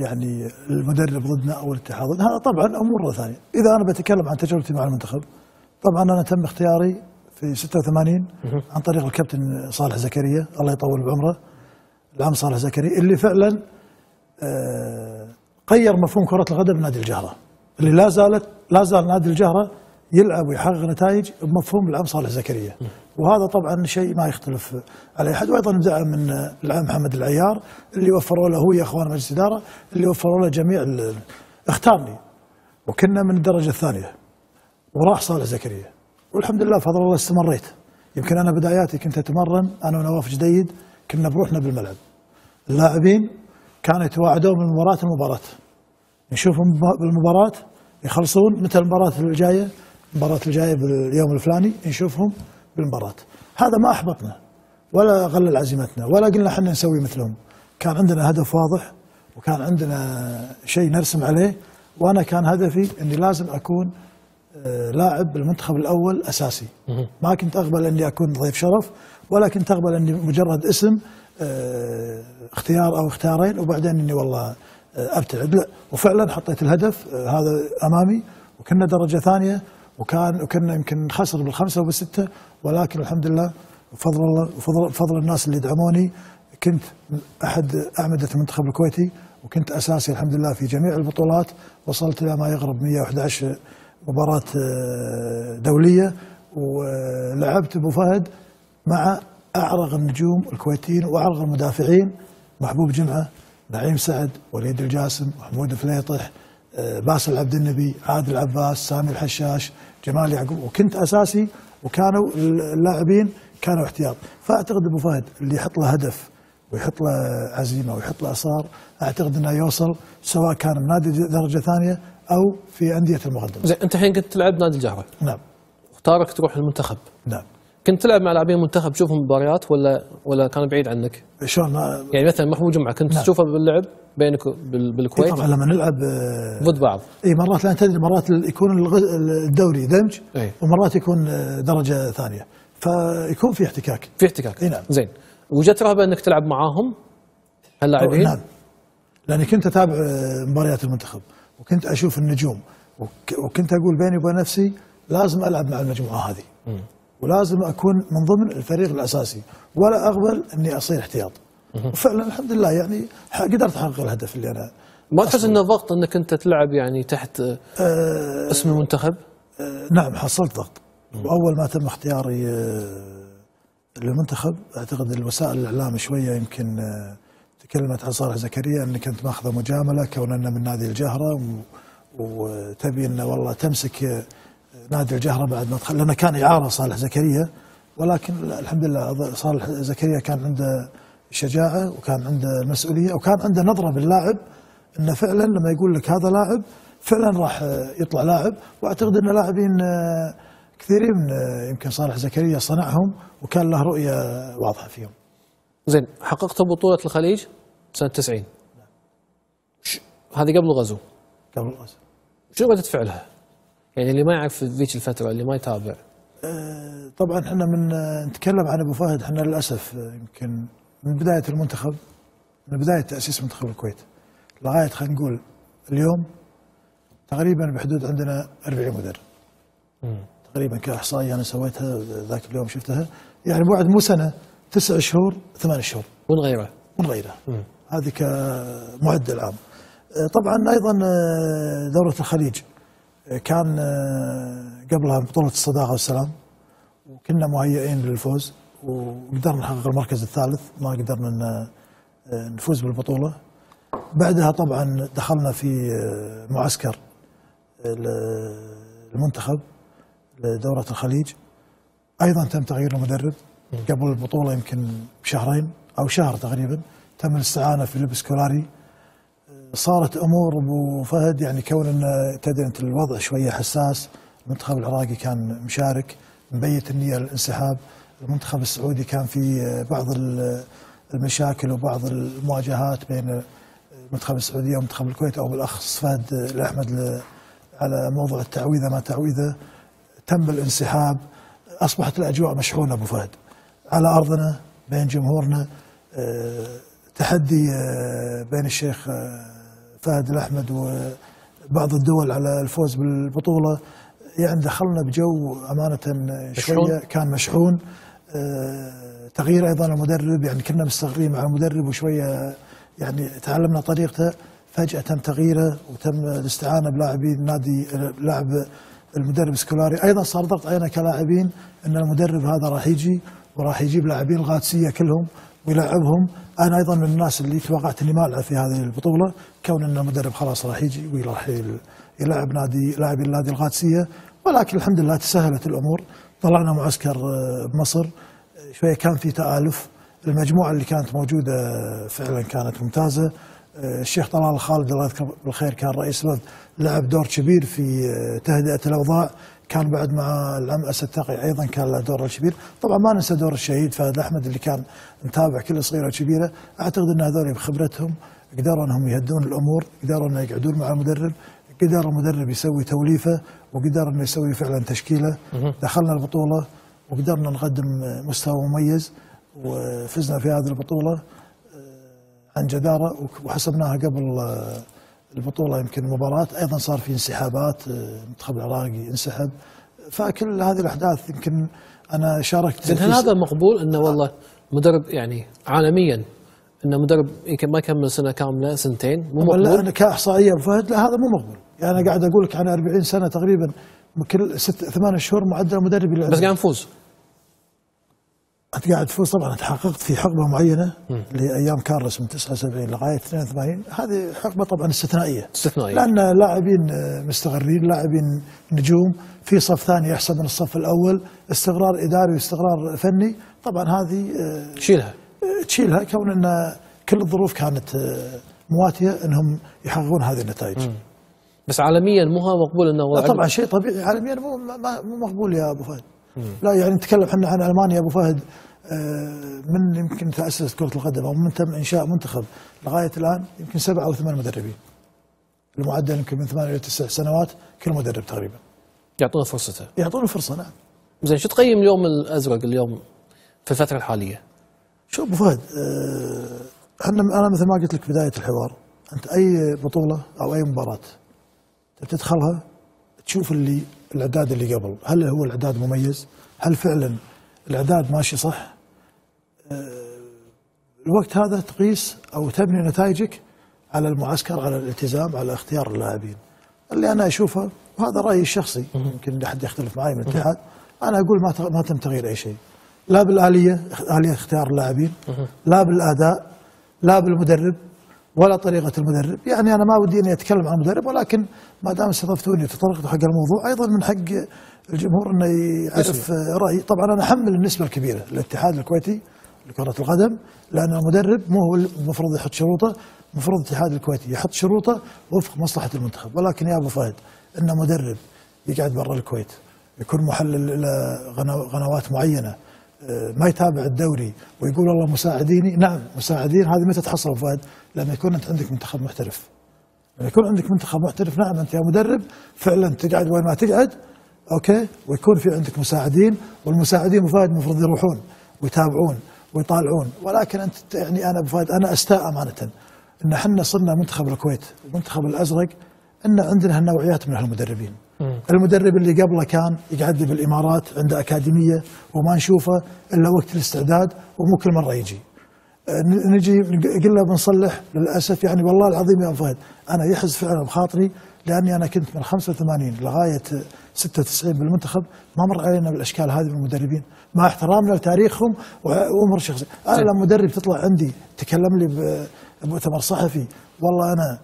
يعني المدرب ضدنا أو الاتحاد ضدنا هذا طبعا أمور ثانية. إذا أنا بتكلم عن تجربتي مع المنتخب طبعا أنا تم اختياري في 86 عن طريق الكابتن صالح زكريا الله يطول بعمره. العام صالح زكريا اللي فعلا آه، غير مفهوم كرة القدم بنادي الجهرة. اللي لا زالت لا زال نادي الجهرة يلعب ويحقق نتائج بمفهوم العام صالح زكريا. وهذا طبعا شيء ما يختلف على أحد. وأيضا دعم من العام محمد العيار اللي وفروا له هو يا أخوان مجلس الإدارة اللي وفروا له جميع اختارني. وكنا من الدرجة الثانية. وراح صالح زكريا. والحمد لله بفضل الله استمريت. يمكن أنا بداياتي كنت أتمرن أنا ونواف جديد. كنا بروحنا بالملعب. اللاعبين كانوا يتواعدون من مباراه لمباراه نشوفهم بالمباراة يخلصون متى المباراة الجاية؟ المباراة الجاية باليوم الفلاني نشوفهم بالمباراة. هذا ما أحبطنا ولا غلل عزيمتنا ولا قلنا إحنا نسوي مثلهم. كان عندنا هدف واضح وكان عندنا شيء نرسم عليه وأنا كان هدفي إني لازم أكون آه، لاعب بالمنتخب الأول أساسي. ما كنت أقبل إني أكون ضيف شرف ولا كنت اقبل أني مجرد اسم آه، اختيار أو اختيارين وبعدين إني والله آه، أبتعد. لا وفعلا حطيت الهدف آه، هذا أمامي وكنا درجة ثانية وكان وكنا يمكن نخسر بالخمسة وبالستة ولكن الحمد لله بفضل الله بفضل, بفضل الناس اللي دعموني. كنت من أحد أعمدة المنتخب الكويتي وكنت أساسي الحمد لله في جميع البطولات. وصلت إلى ما يقرب 111 مباراة آه، دولية. ولعبت أبو فهد مع أعرق النجوم الكويتيين وأعرق المدافعين محبوب جمعة نعيم سعد وليد الجاسم محمود فليطح آه، باسل عبد النبي عادل عباس سامي الحشاش جمال يعقوب. وكنت أساسي وكانوا اللاعبين كانوا احتياط. فأعتقد أبو فهد اللي يحط له هدف ويحط له عزيمة ويحط له اصرار أعتقد إنه يوصل سواء كان بنادي درجة ثانية أو في أندية المقدمة. زين أنت الحين كنت تلعب نادي الجهرة. نعم. اختارك تروح المنتخب نعم. كنت تلعب مع لاعبين المنتخب تشوفهم مباريات ولا ولا كان بعيد عنك؟ شلون؟ ما يعني مثلا محمود جمعة كنت نعم. تشوفه باللعب بينك بال- إيه بالكويت؟ طبعا لما نلعب آه، ضد بعض. إي مرات لا تدري مرات يكون الدوري دمج إيه. ومرات يكون آه، درجة ثانية. فيكون في احتكاك. في احتكاك. إي نعم. زين. وجت رهبة إنك تلعب معاهم هاللاعبين؟ نعم. لأني كنت أتابع آه، مباريات المنتخب وكنت أشوف النجوم وك- وكنت أقول بيني وبين نفسي لازم ألعب مع المجموعة هذه. ولازم أكون من ضمن الفريق الأساسي ولا أقبل إني أصير احتياط. وفعلا الحمد لله يعني قدرت أحقق الهدف اللي أنا ما تحس إنه ضغط إنك أنت تلعب يعني تحت آه اسم المنتخب؟ آه، نعم حصلت ضغط. وأول ما تم اختياري آه، للمنتخب أعتقد الوسائل الإعلام شوية يمكن آه، تكلمت عن صالح زكريا إني كنت ماخذه مجاملة كوننا من نادي الجهرة وتبي إنه والله تمسك نادي الجهرة بعد ما دخل لأنه كان إعارة صالح زكريا ولكن الحمد لله صالح زكريا كان عنده شجاعة وكان عنده مسؤولية وكان عنده نظرة باللاعب إنه فعلا لما يقول لك هذا لاعب فعلا راح يطلع لاعب وأعتقد إن لاعبين آه، كثيرين آه، يمكن صالح زكريا صنعهم وكان له رؤية واضحة فيهم. زين حققت بطولة الخليج سنة 90 ش- هذه قبل الغزو قبل الغزو. شنو ردة فعلها؟ يعني اللي ما يعرف ذيك الفترة اللي ما يتابع. آه، طبعا إحنا من آه، نتكلم عن أبو فهد إحنا للأسف آه، يمكن من بداية المنتخب من بداية تأسيس منتخب الكويت لغاية خلينا نقول اليوم تقريبا بحدود عندنا 40 مدرب. تقريبا كإحصائية أنا سويتها ذاك اليوم شفتها. يعني بعد مو سنة تسع شهور ثمان شهور. من غيره. من غيره. هذه كمعدل عام. طبعا أيضا دورة الخليج. كان آه، قبلها بطولة الصداقة والسلام وكنا مهيئين للفوز وقدرنا نحقق المركز الثالث ما قدرنا آه، نفوز بالبطولة. بعدها طبعا دخلنا في آه، معسكر ال- المنتخب لدورة الخليج. أيضا تم تغيير المدرب. قبل البطولة يمكن بشهرين أو شهر تقريبا تم الاستعانة في لبس كولاري. صارت أمور أبو فهد يعني كون أن تدري أنت الوضع شوية حساس المنتخب العراقي كان مشارك مبيت النية للانسحاب المنتخب السعودي كان في بعض ال- المشاكل وبعض المواجهات بين المنتخب السعوديه ومنتخب الكويت أو بالأخص فهد الأحمد على موضوع التعويذة ما تعويذة. تم الانسحاب أصبحت الأجواء مشحونة أبو فهد. على أرضنا بين جمهورنا آه، تحدي آه، بين الشيخ آه، فهد الأحمد وبعض الدول على الفوز بالبطولة. يعني دخلنا بجو أمانة شوية مشحون. كان مشحون. آه، تغيير أيضا المدرب يعني كنا مستغربين مع المدرب وشوية يعني تعلمنا طريقته. فجأة تم تغييره وتم الاستعانة بلاعبين نادي لاعب المدرب سكولاري. أيضا صار ضغط علينا كلاعبين إن المدرب هذا راح يجي وراح يجيب لاعبين الغاتسيه كلهم. ويلعبهم أنا أيضا من الناس اللي توقعت إني ما ألعب في هذه البطولة كون ان المدرب خلاص راح يجي وراح يل- يلعب نادي لاعبي النادي القادسية. ولكن الحمد لله تسهلت الأمور. طلعنا معسكر بمصر آه، شوية كان في تآلف. المجموعة اللي كانت موجودة فعلا كانت ممتازة. آه، الشيخ طلال الخالد الله يذكره بالخير كان رئيس لعب دور كبير في آه، تهدئة الأوضاع. كان بعد مع العم أسد تقي أيضا كان له دور الكبير طبعا ما ننسى دور الشهيد فهد الاحمد اللي كان متابع كل صغيرة وكبيرة. أعتقد إن هذول بخبرتهم قدروا إنهم يهدون الأمور قدروا إنه يقعدون مع المدرب قدر المدرب يسوي توليفة وقدر إنه يسوي فعلا تشكيلة. دخلنا البطولة وقدرنا نقدم مستوى مميز وفزنا في هذه البطولة آه، عن جدارة وحسبناها قبل آه، البطولة يمكن المباراة. أيضا صار في انسحابات آه، المنتخب العراقي انسحب فكل هذه الأحداث يمكن أنا شاركت هل في- هذا مقبول إنه والله مدرب يعني عالميا إنه مدرب يمكن ما يكمل سنة كاملة سنتين؟ مو طبعاً لا مقبول؟ أنا كإحصائية فهد لا هذا مو مقبول. يعني أنا قاعد أقول لك عن 40 سنة تقريبا كل ست ثمان شهور معدل مدرب بس قاعد نفوز. أنت قاعد تفوز طبعا تحققت في حقبة معينة اللي هي أيام كارلوس من 79 لغاية 82 هذه حقبة طبعا استثنائية. استثنائية. لأن لاعبين مستقرين لاعبين نجوم في صف ثاني أحسن من الصف الأول. استقرار إداري واستقرار فني طبعا هذه آه، شيلها آه، تشيلها كون إن كل الظروف كانت آه، مواتية إنهم يحققون هذه النتائج. بس عالميا مو مقبول إنه لا طبعا شيء طبيعي. عالميا مو مو مقبول يا أبو فهد. لا يعني نتكلم إحنا عن ألمانيا أبو فهد. من يمكن تأسست كرة القدم أو من تم إنشاء منتخب لغاية الآن يمكن سبع أو ثمان مدربين المعدل يمكن من ثمان إلى تسع سنوات كل مدرب تقريبا يعطونا فرصته يعطونه فرصة نعم زين شو تقيم اليوم الأزرق اليوم في الفترة الحالية؟ شوف أبو فهد آه، إحنا أنا مثل ما قلت لك بداية الحوار أنت أي بطولة أو أي مباراة تدخلها تشوف اللي الأعداد اللي قبل هل هو الأعداد مميز؟ هل فعلا الأعداد ماشي صح؟ الوقت هذا تقيس أو تبني نتائجك على المعسكر على الالتزام على اختيار اللاعبين. اللي أنا أشوفه وهذا رأيي الشخصي يمكن أحد يختلف معي من الاتحاد أنا أقول ما ما تم تغيير أي شيء. لا بالآلية آلية اختيار اللاعبين لا بالأداء لا بالمدرب ولا طريقة المدرب. يعني أنا ما ودي إني أتكلم عن المدرب ولكن ما دام استضفتوني وتطرقت حق الموضوع أيضا من حق الجمهور إنه يعرف رأيي. طبعا أنا أحمل النسبة الكبيرة للاتحاد الكويتي. لكرة القدم لأن المدرب مو هو المفروض يحط شروطه المفروض الاتحاد الكويتي يحط شروطه وفق مصلحة المنتخب. ولكن يا أبو فهد إن مدرب يقعد برا الكويت يكون محلل غنا- قنوات معينة آه، ما يتابع الدوري ويقول والله مساعديني نعم مساعدين. هذه متى تحصل أبو فهد؟ لما يكون أنت عندك منتخب محترف. لما يكون عندك منتخب محترف نعم أنت يا مدرب فعلا تقعد وين ما تقعد أوكي ويكون في عندك مساعدين والمساعدين فهد المفروض يروحون ويتابعون. ويطالعون. ولكن أنت يعني أنا ابو فهد أنا أستاء أمانة. إن إحنا صرنا منتخب الكويت المنتخب الأزرق إن عندنا هالنوعيات من هالمدربين المدرب اللي قبله كان يقعد بالإمارات عنده أكاديمية وما نشوفه إلا وقت الاستعداد ومو كل مرة يجي. نجي قلنا بنصلح للأسف يعني والله العظيم يا فهد أنا يحز فعلا بخاطري لأني أنا كنت من 85 لغاية 96 بالمنتخب ما مر علينا بالأشكال هذه من المدربين. مع احترامنا لتاريخهم وامور شخصيه أنا لما مدرب تطلع عندي تكلم لي بمؤتمر صحفي والله أنا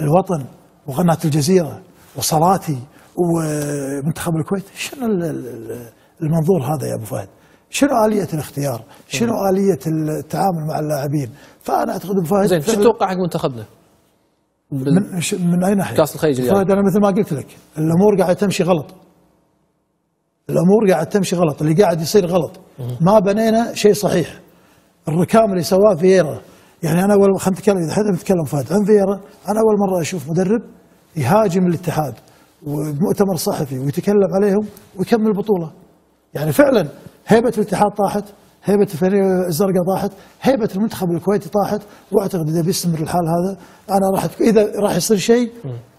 الوطن وقناة الجزيرة وصلاتي ومنتخب الكويت شنو ال- ال- المنظور هذا يا أبو فهد؟ شنو آلية الاختيار؟ شنو آلية التعامل مع اللاعبين؟ فأنا أعتقد أبو فهد زين شو تتوقع حق منتخبنا؟ من, من أي ناحية؟ كأس الخليج. فهد أنا مثل ما قلت لك الأمور قاعدة تمشي غلط الأمور قاعدة تمشي غلط اللي قاعد يصير غلط. ما بنينا شيء صحيح. الركام اللي سواه فييرا يعني أنا أول خلينا نتكلم إذا حدا نتكلم فهد عن فييرا أنا أول مرة أشوف مدرب يهاجم الاتحاد وبمؤتمر صحفي ويتكلم عليهم ويكمل البطولة يعني فعلا هيبة الاتحاد طاحت هيبة الفريق الزرقاء طاحت هيبة المنتخب الكويتي طاحت. وأعتقد إذا بيستمر الحال هذا أنا راح إذا راح يصير شيء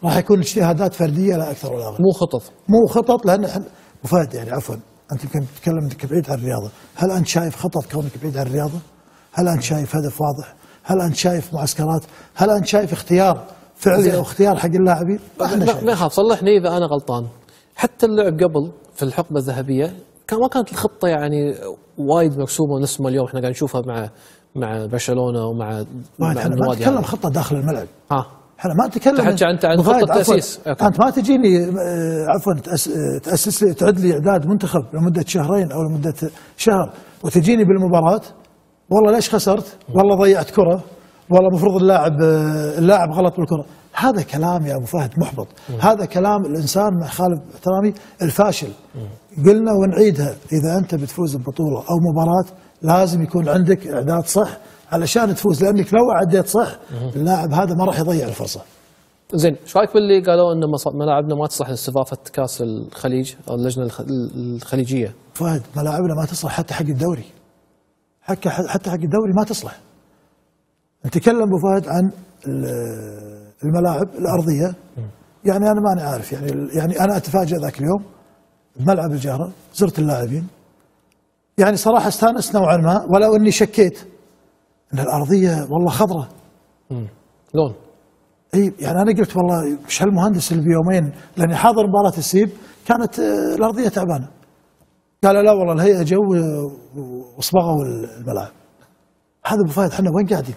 راح يكون اجتهادات فردية لا أكثر ولا أقل. مو خطط. مو خطط لأن إحنا أبو فهد يعني عفوا أنت يمكن تتكلم إنك بعيد عن الرياضة، هل أنت شايف خطط كونك بعيد عن الرياضة؟ هل أنت شايف هدف واضح؟ هل أنت شايف معسكرات؟ هل أنت شايف اختيار فعلي أو اختيار حق اللاعبين؟ ما يخاف صلحني إذا أنا غلطان حتى اللعب قبل في الحقبة الذهبية كان ما كانت الخطة يعني وايد مرسومه نفس ما اليوم إحنا قاعد نشوفها مع مع برشلونة ومع ما مع إحنا ما النوادي نتكلم هذه. خطه داخل الملعب ها إحنا ما نتكلم تحكي أنت عن تأسيس. أوكي. أنت ما تجيني عفوا تأسس لي تعد لي إعداد منتخب لمدة شهرين أو لمدة شهر وتجيني بالمباراة. والله ليش خسرت؟ والله ضيعت كرة. والله المفروض اللاعب اللاعب غلط بالكرة. هذا كلام يا أبو فهد محبط. هذا كلام الإنسان مع خالف احترامي الفاشل. قلنا ونعيدها. إذا أنت بتفوز ببطولة أو مباراة لازم يكون عندك إعداد صح علشان تفوز لأنك لو عديت صح اللاعب هذا ما راح يضيع الفرصة. زين إيش رأيك باللي قالوا إن ملاعبنا ما تصلح لاستضافة كأس الخليج أو اللجنة الخ- الخليجية؟ فهد ملاعبنا ما تصلح حتى حق الدوري. حتى حتى حق الدوري ما تصلح. نتكلم أبو فهد عن ال- الملاعب الأرضية. يعني أنا ماني عارف يعني يعني أنا اتفاجئ ذاك اليوم بملعب الجهرة زرت اللاعبين. يعني صراحة استانست نوعا ما ولو إني شكيت. إن الأرضية والله خضراء. لون. إي يعني أنا قلت والله مش هالمهندس اللي بيومين لأني حاضر مباراة السيب كانت آه، الأرضية تعبانة. قال لا والله الهيئة جو آه، وصبغوا الملاعب. هذا أبو فهد إحنا وين قاعدين؟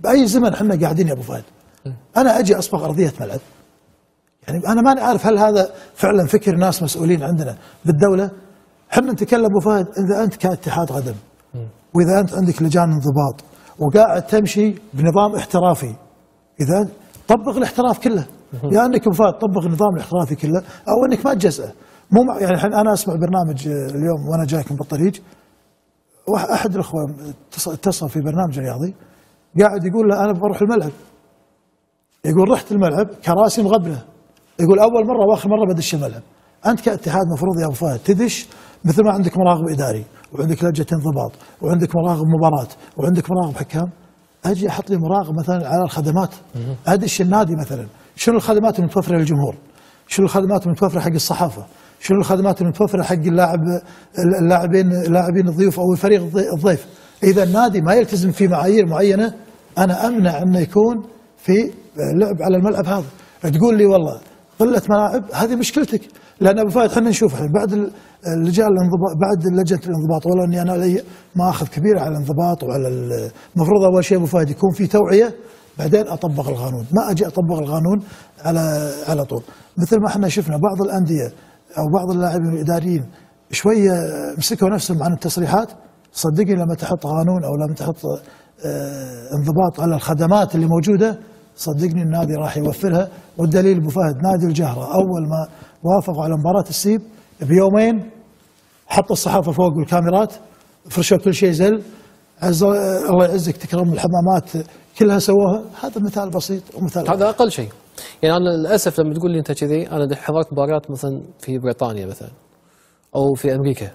بأي زمن إحنا قاعدين يا أبو فهد؟ أنا أجي أصبغ أرضية ملعب. يعني أنا ماني عارف هل هذا فعلا فكر ناس مسؤولين عندنا بالدولة؟ إحنا نتكلم أبو فهد إذا أنت كاتحاد قدم وإذا أنت عندك لجان انضباط وقاعد تمشي بنظام احترافي. إذا طبق الاحتراف كله. يا إنك ابو فهد طبق النظام الاحترافي كله أو إنك ما تجزئه مو مع يعني الحين أنا أسمع برنامج آه، اليوم وأنا جايكم بالطريق. أحد الأخوة اتصل- في برنامج رياضي. قاعد يقول له أنا بروح الملعب. يقول رحت الملعب كراسي مغبره يقول أول مرة وآخر مرة بدش الملعب. أنت كاتحاد مفروض يا أبو فهد تدش مثل ما عندك مراقب إداري وعندك لجنة انضباط وعندك مراقب مباراة وعندك مراقب حكام أجي أحط لي مراقب مثلا على الخدمات ادش النادي مثلا شنو الخدمات المتوفره للجمهور؟ شنو الخدمات المتوفره حق الصحافة؟ شنو الخدمات المتوفره حق اللاعب اللاعبين اللاعبين الضيوف أو الفريق الضي- الضيف؟ إذا النادي ما يلتزم في معايير معينة أنا أمنع أنه يكون في لعب على الملعب هذا تقول لي والله قله ملاعب. هذه مشكلتك. لأن أبو فهد خلينا نشوف الحين. بعد ال- اللجان الانضباط بعد لجنه الانضباط ولو إني أنا لي مآخذ كبيره على الانضباط وعلى ال- المفروض أول شيء أبو فهد يكون في توعية بعدين أطبق القانون. ما أجي أطبق القانون على على طول. مثل ما إحنا شفنا بعض الأندية أو بعض اللاعبين الإداريين شوية مسكوا نفسهم عن التصريحات. صدقني لما تحط قانون أو لما تحط آه، انضباط على الخدمات اللي موجودة صدقني النادي راح يوفرها. والدليل أبو فهد نادي الجهرة أول ما وافقوا على مباراة السيب بيومين حطوا الصحافة فوق والكاميرات فرشوا كل شيء زل. عز الله يعزك تكرم الحمامات كلها سووها. هذا مثال بسيط ومثال هذا أقل شيء. يعني أنا للأسف لما تقول لي أنت كذي أنا حضرت مباريات مثلا في بريطانيا مثلا أو في أمريكا.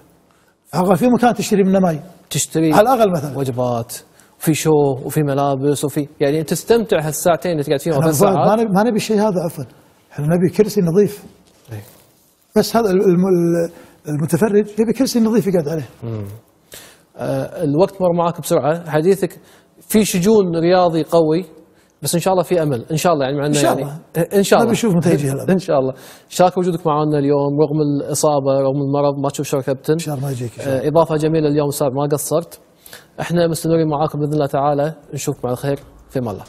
في مكان تشتري منه ماي. تشتري على الأقل مثلا. وجبات. وفي شو وفي ملابس وفي يعني تستمتع هالساعتين اللي تقعد فيهم ما نبي, ما نبي الشيء هذا عفوا إحنا نبي كرسي نظيف. إيه. بس هذا الم- الم- المتفرج يبي كرسي نظيف يقعد عليه. آه، الوقت مر معاك بسرعة. حديثك في شجون رياضي قوي بس إن شاء الله في أمل. إن شاء الله يعني مع شاء يعني الله. إن شاء الله. نبي نشوف نتائج هالأمل. إن شاء الله. شاكر وجودك معنا اليوم رغم الإصابة رغم المرض ما تشوف شو كابتن. إن شاء الله ما يجيك. آه، إضافة جميلة اليوم السابع ما قصرت. إحنا مستمرين معاكم بإذن الله تعالى. نشوفكم على خير في الله.